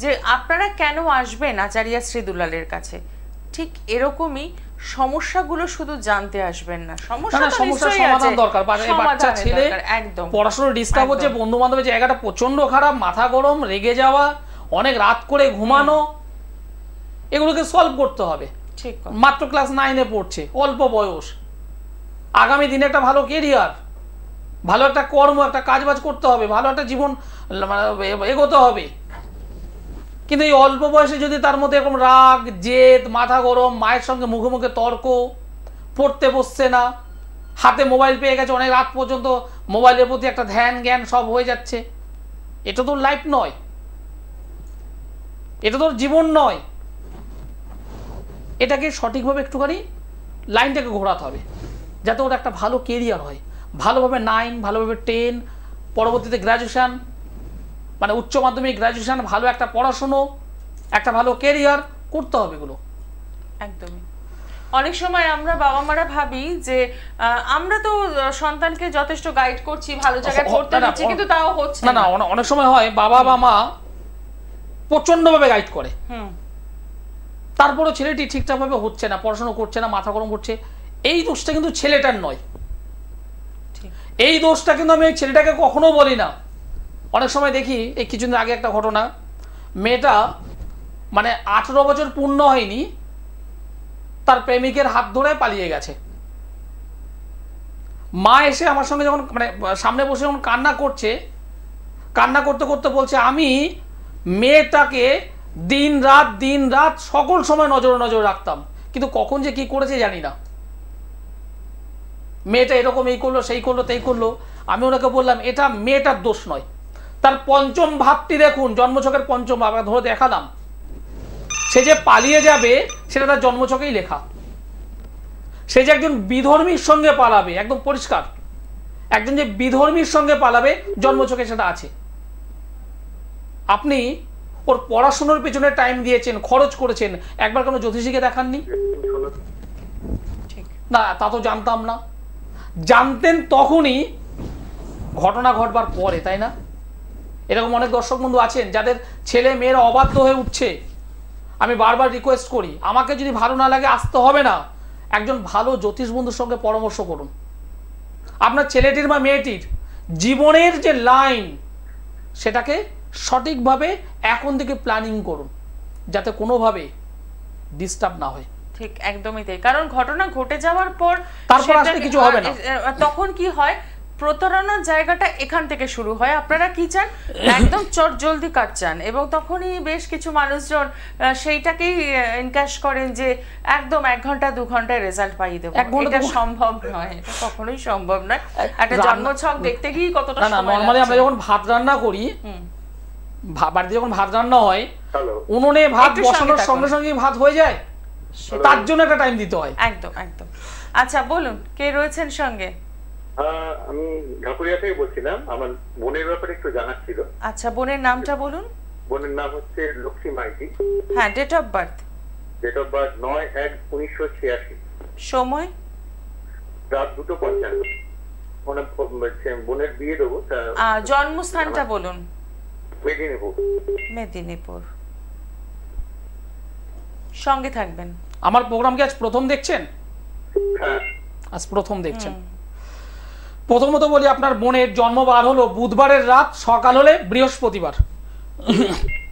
Speaker 1: যে আপনারা কেন আসবেন আচারিয়া শ্রী দুলালের কাছে? ঠিক এরকমই সমস্যাগুলো শুধু জানতে আসবেন না। সমস্যা
Speaker 2: সমাধান দরকার। বাচ্চা ছেলে
Speaker 1: একদম।
Speaker 2: পড়াশোনার ডিস্টার্ব হচ্ছে। বন্ধু বান্ধবের জায়গাটা প্রচণ্ড খারাপ মাথা গরম রেগে যাওয়া অনেক রাত করে ঘুমানো এগুলোকে সলভ করতে হবে।
Speaker 1: ঠিক
Speaker 2: মাত্র ক্লাস নাইনে পড়ছে অল্প বয়স। আগামী দিনে একটা ভালো কেরিয়ার ভালো একটা কর্ম একটা কাজবাজ করতে হবে ভালো একটা জীবন মানে এগোতে হবে। কিন্তু এই অল্প বয়সে যদি তার মধ্যে এরকম রাগ, জেদ, মাথা গরম, মায়ের সঙ্গে মুখে মুখে তর্ক, পড়তে বসছে না, হাতে মোবাইল পেয়ে গেছে, অনেক রাত পর্যন্ত মোবাইলের প্রতি একটা ধ্যান, জ্ঞান সব হয়ে যাচ্ছে। এটা তো লাইফ নয়। এটা তোর জীবন নয়। এটাকে সঠিকভাবে একটুখানি লাইনটাকে ঘোরাতে হবে, যাতে ওর একটা ভালো কেরিয়ার হয়। ভালোভাবে নাইন ভালোভাবে টেন পরবর্তীতে গ্র্যাজুয়েশান মানে উচ্চ মাধ্যমিক গ্র্যাজুয়েশান ভালো একটা পড়াশুনো একটা ভালো কেরিয়ার করতে হবে এগুলো।
Speaker 1: একদমই। অনেক সময় আমরা বাবা মারা ভাবি যে আমরা তো সন্তানকে যথেষ্ট গাইড করছি ভালো জায়গায় পড়তে দিচ্ছি কিন্তু তাও হচ্ছে
Speaker 2: না না অনেক সময় হয় বাবা বা মা প্রচণ্ডভাবে গাইড করে।
Speaker 1: হুম।
Speaker 2: তারপরেও ছেলেটি ঠিকঠাকভাবে হচ্ছে না পড়াশোনা করছে না মাথা গরম করছে। এই দোষটা কিন্তু ছেলেটার নয়।
Speaker 1: ঠিক।
Speaker 2: এই দোষটা কিন্তু আমি ছেলেটাকে কখনো বলি না। অনেক সময় দেখি, এই কিছুদিন আগে একটা ঘটনা, মেয়েটা মানে আঠেরো বছর পূর্ণ হয়নি, তার প্রেমিকের হাত ধরে পালিয়ে গেছে। মা এসে আমার সঙ্গে যখন মানে সামনে বসে যখন কান্না করছে, কান্না করতে করতে বলছে, আমি মেয়েটাকে দিন রাত দিন রাত সকল সময় নজরে নজরে রাখতাম, কিন্তু কখন যে কি করেছে জানি না। মেয়েটা এরকম এই করল, সেই করল, তেই করল, আমি ওনাকে বললাম, এটা মেয়েটার দোষ নয়। তার পঞ্চম ভাবটি দেখুন, জন্মছকের পঞ্চম ভাব, ধরে দেখালাম সে যে পালিয়ে যাবে, সেটা তার জন্মছকেই লেখা। সে যে একজন বিধর্মীর সঙ্গে পালাবে, একদম পরিষ্কার। একজন যে বিধর্মীর সঙ্গে পালাবে, জন্মছকে সেটা আছে। আপনি ওর পড়াশোনার পেছনে টাইম দিয়েছেন, খরচ করেছেন, একবার কোনো জ্যোতিষীকে দেখাননি? না, তা তো জানতাম না। জানতেন তখনই ঘটনা ঘটবার পরে, তাই না? এরকম অনেক দর্শক বন্ধু আছেন যাদের ছেলে মেয়েরা অবাধ্য হয়ে উঠছে। আমি বারবার রিকোয়েস্ট করি আমাকে যদি ভালো না লাগে আসতে হবে না। একজন ভালো জ্যোতিষ বন্ধুর সঙ্গে পরামর্শ করুন। আপনার ছেলেটির বা মেয়েটির জীবনের যে লাইন সেটাকে সঠিকভাবে এখন থেকে প্ল্যানিং করুন যাতে কোনোভাবে ডিস্টার্ব না হয়।
Speaker 1: ঠিক একদমই তাই। কারণ ঘটনা ঘটে যাওয়ার পর
Speaker 2: তারপর আসলে কিছু হবে না।
Speaker 1: তখন কি হয়? প্রতারণার জায়গাটা এখান থেকে শুরু হয়। আপনারা কি চান? একদম চট জলদি কাজ চান। এবং তখনই বেশ কিছু মানুষজন সেইটাকেই এনক্যাশ করেন যে একদম এক ঘণ্টা দু ঘন্টায় রেজাল্ট পাইয়ে দেবো। এটা সম্ভব নয়। এটা কখনোই সম্ভব নয়। একটা জন্মছক দেখতে গিয়ে কতটা
Speaker 2: না নর্মালি আমরা যখন ভাত রান্না করি বাড়িতে যখন ভাত রান্না হয় উনুনে ভাত
Speaker 1: সঙ্গে
Speaker 2: বসানোর সঙ্গে সঙ্গে ভাত হয়ে যায়। তার জন্য একটা টাইম দিতে হয়।
Speaker 1: একদম একদম। আচ্ছা বলুন কে রয়েছেন সঙ্গে?
Speaker 3: আমি ঢাকুরিয়া থেকে বলছিলাম আমার বোনের ব্যাপারে একটু জানার ছিল।
Speaker 1: আচ্ছা বোনের নামটা বলুন।
Speaker 3: বোনের নাম হচ্ছে লক্ষ্মী মাইতি।
Speaker 1: হ্যাঁ date of birth
Speaker 3: date of birth নয় এক উনিশশো ছিয়াশি।
Speaker 1: সময়?
Speaker 3: রাত দুটো পঞ্চান্ন। বোনের বিয়ে দেবো
Speaker 1: আহ, জন্মস্থানটা বলুন।
Speaker 3: মেদিনীপুর।
Speaker 1: মেদিনীপুর। সঙ্গে থাকবেন।
Speaker 2: আমার প্রোগ্রাম কি আজ প্রথম দেখছেন?
Speaker 3: হ্যাঁ।
Speaker 2: আজ প্রথম দেখছেন। প্রথমত বলি আপনার বোনের জন্মবার হলো বুধবারের রাত সকাল হলে বৃহস্পতিবার।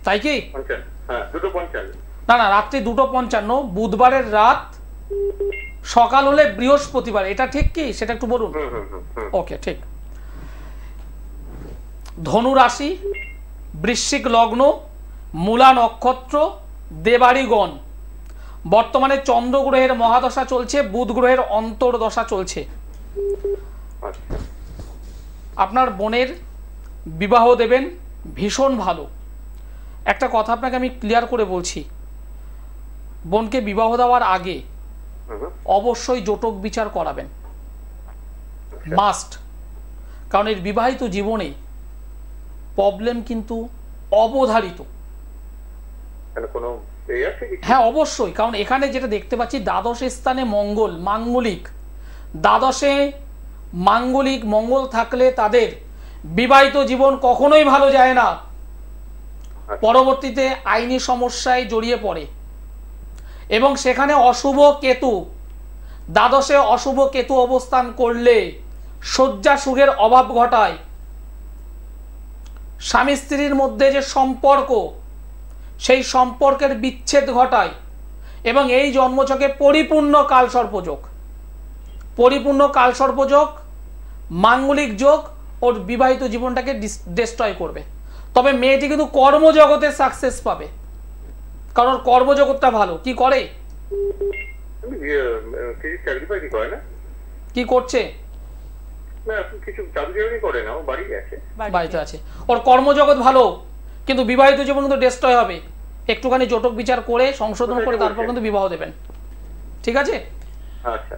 Speaker 2: তাই কি?
Speaker 3: হ্যাঁ
Speaker 2: না না রাত্রি দুটো পঞ্চান্ন বুধবারের রাত সকাল হলে বৃহস্পতিবার। এটা ঠিক কি? সেটা একটু বলুন। ওকে ঠিক। ধনু রাশি বৃশ্চিক লগ্ন মূলা নক্ষত্র দেবাড়িগণ বর্তমানে চন্দ্র গ্রহের মহাদশা চলছে বুধ গ্রহের অন্তর্দশা চলছে। আপনার বোনের বিবাহ দেবেন ভীষণ ভালো। একটা কথা আপনাকে আমি ক্লিয়ার করে বলছি। বোনকে বিবাহ দেওয়ার আগে। অবশ্যই জটক বিচার করাবেন। মাস্ট কারণ এর বিবাহিত জীবনে প্রবলেম কিন্তু অবধারিত। হ্যাঁ অবশ্যই। কারণ এখানে যেটা দেখতে পাচ্ছি দ্বাদশ স্থানে মঙ্গল মাঙ্গলিক। দ্বাদশে মাঙ্গলিক মঙ্গল থাকলে তাদের বিবাহিত জীবন কখনোই ভালো যায় না। পরবর্তীতে আইনি সমস্যায় জড়িয়ে পড়ে। এবং সেখানে অশুভ কেতু দ্বাদশে অশুভ কেতু অবস্থান করলে শয্যা সুখের অভাব ঘটায়। স্বামী স্ত্রীর মধ্যে যে সম্পর্ক সেই সম্পর্কের বিচ্ছেদ ঘটায় এবং এই জন্মছকে পরিপূর্ণ কালসর্পযোগ। পরিপূর্ণ কালসর্পযোগ মাঙ্গলিক যোগ ওর বিবাহিত জীবনটাকে ডিস্ট্রয় করবে। তবে মেয়েটি কিন্তু কর্মজগতে সাকসেস পাবে। কারণ ওর কর্মজগৎটা ভালো। কি করে?
Speaker 3: ইয়ে,
Speaker 2: কি করছে? বাড়িতে। আছে। ওর কর্মজগৎ ভালো কিন্তু বিবাহিত জীবন কিন্তু ডিস্ট্রয় হবে। একটুখানি জটক বিচার করে সংশোধন করে তারপর কিন্তু বিবাহ দেবেন। ঠিক আছে?
Speaker 3: আচ্ছা।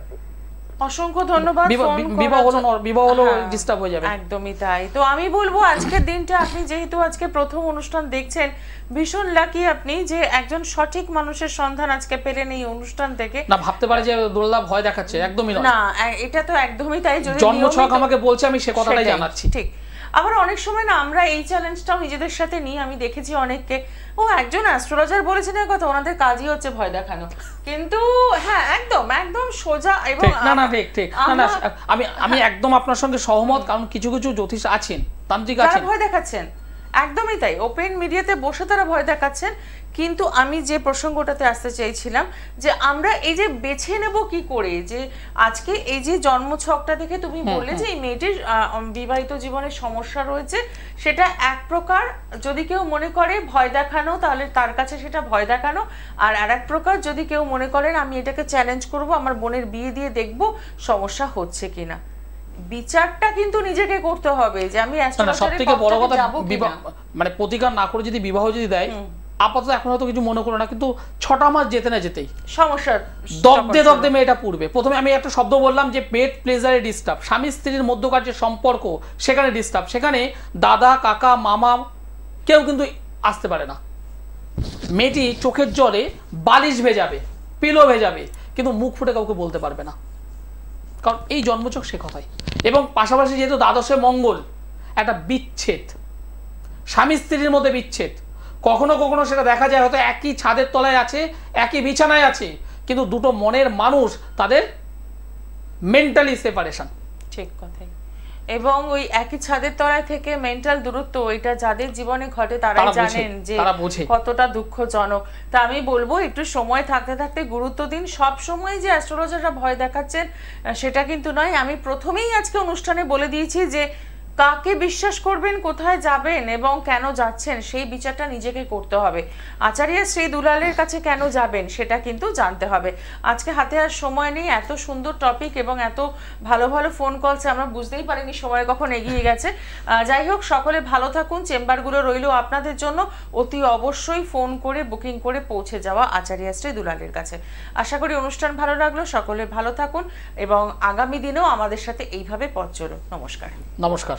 Speaker 1: অসংখ্য ধন্যবাদ
Speaker 2: বিবাহ- হলো বিবাহ হলো
Speaker 1: হ্যাঁ,
Speaker 2: ডিস্টার্ব হয়ে যাবে।
Speaker 1: একদমই তাই। তো আমি বলব আজকের দিনটা আপনি যেহেতু আজকে প্রথম অনুষ্ঠান দেখছেন ভীষণ লাকি আপনি যে একজন সঠিক মানুষের সন্ধান আজকে পেলেন এই অনুষ্ঠান থেকে।
Speaker 2: না ভাবতে পারে যে দোলদা ভয় দেখাচ্ছে একদমই
Speaker 1: না এটা তো একদমই তাই যদি
Speaker 2: জন্মছক আমাকে বলছে আমি সে কথাটাই জানাচ্ছি।
Speaker 1: ঠিক। আবার অনেক সময় না আমরা এই চ্যালেঞ্জটাও নিজেদের সাথে নিই। আমি দেখেছি অনেককে ও একজন অ্যাস্ট্রোলজার বলেছেন এই কথা ওনাদের কাজই হচ্ছে ভয় দেখানো। কিন্তু হ্যাঁ একদম একদম সোজা এবং
Speaker 2: না না ঠিক ঠিক। না না আমি আমি একদম আপনার সঙ্গে সহমত কারণ কিছু কিছু জ্যোতিষ আছেন তান্ত্রিক আছেন।
Speaker 1: ভয় দেখাচ্ছেন। একদমই তাই। ওপেন মিডিয়াতে বসে তারা ভয় দেখাচ্ছেন কিন্তু আমি যে প্রসঙ্গটাতে আসতে চাইছিলাম যে আমরা এই যে বেছে নেব কি করে যে আজকে এই যে জন্মছকটা দেখে তুমি বললে যে এই মেয়েটির বিবাহিত জীবনে সমস্যা রয়েছে সেটা এক প্রকার যদি কেউ মনে করে ভয় দেখানো তাহলে তার কাছে সেটা ভয় দেখানো। আর আর এক প্রকার যদি কেউ মনে করেন আমি এটাকে চ্যালেঞ্জ করব আমার বোনের বিয়ে দিয়ে দেখব সমস্যা হচ্ছে কিনা। বিচারটা কিন্তু নিজেকে করতে হবে যে আমি
Speaker 2: না না সব থেকে বড় কথা। মানে প্রতিকার না করে যদি বিবাহ যদি দেয় আপাতত এখন হয়তো কিছু মনে করো না কিন্তু ছটা মাস যেতে না যেতেই।
Speaker 1: সমস্যার
Speaker 2: দগ্ধে দগ্ধে মেয়েটা পূর্বে প্রথমে আমি একটা শব্দ বললাম যে পেট প্লেজারে ডিস্টার্ব স্বামী স্ত্রীর মধ্যকার যে সম্পর্ক সেখানে ডিস্টার্ব সেখানে দাদা কাকা মামা কেউ কিন্তু আসতে পারে না। মেয়েটি চোখের জলে বালিশ ভেজাবে পিলো ভেজাবে কিন্তু মুখ ফুটে কাউকে বলতে পারবে না। কারণ এই জন্মচক সে কথাই। এবং পাশাপাশি যেহেতু দ্বাদশে মঙ্গল, একটা বিচ্ছেদ। স্বামী স্ত্রীর মধ্যে বিচ্ছেদ। কখনো কখনো সেটা দেখা যায় হয়তো একই ছাদের তলায় আছে, একই বিছানায় আছে, কিন্তু দুটো মনের মানুষ তাদের মেন্টালি সেপারেশন
Speaker 1: ঠিক কথাই। এবং ওই একই ছাদের তলায় থেকে মেন্টাল দূরত্ব ওইটা যাদের জীবনে ঘটে তারাই জানেন যে কতটা দুঃখজনক। তা আমি বলব একটু সময় থাকতে থাকতে গুরুত্ব দিন। সব সময় যে অ্যাস্ট্রোলজাররা ভয় দেখাচ্ছেন সেটা কিন্তু নয়। আমি প্রথমেই আজকে অনুষ্ঠানে বলে দিয়েছি যে কাকে বিশ্বাস করবেন, কোথায় যাবেন এবং কেন যাচ্ছেন, সেই বিচারটা নিজেকে করতে হবে। আচার্য শ্রী দুলালের কাছে কেন যাবেন, সেটা কিন্তু জানতে হবে। আজকে হাতে আর সময় নেই, এত সুন্দর টপিক এবং এত ভালো ভালো ফোন কলস আমরা বুঝতেই পারিনি সময় কখন এগিয়ে গেছে। যাই হোক, সকলে ভালো থাকুন, চেম্বারগুলো রইল আপনাদের জন্য। অতি অবশ্যই ফোন করে বুকিং করে পৌঁছে যাওয়া আচার্য শ্রী দুলালের কাছে। আশা করি অনুষ্ঠান ভালো লাগল, সকলে ভালো থাকুন এবং আগামী দিনেও আমাদের সাথে এইভাবে পথ চলুন নমস্কার।
Speaker 2: নমস্কার।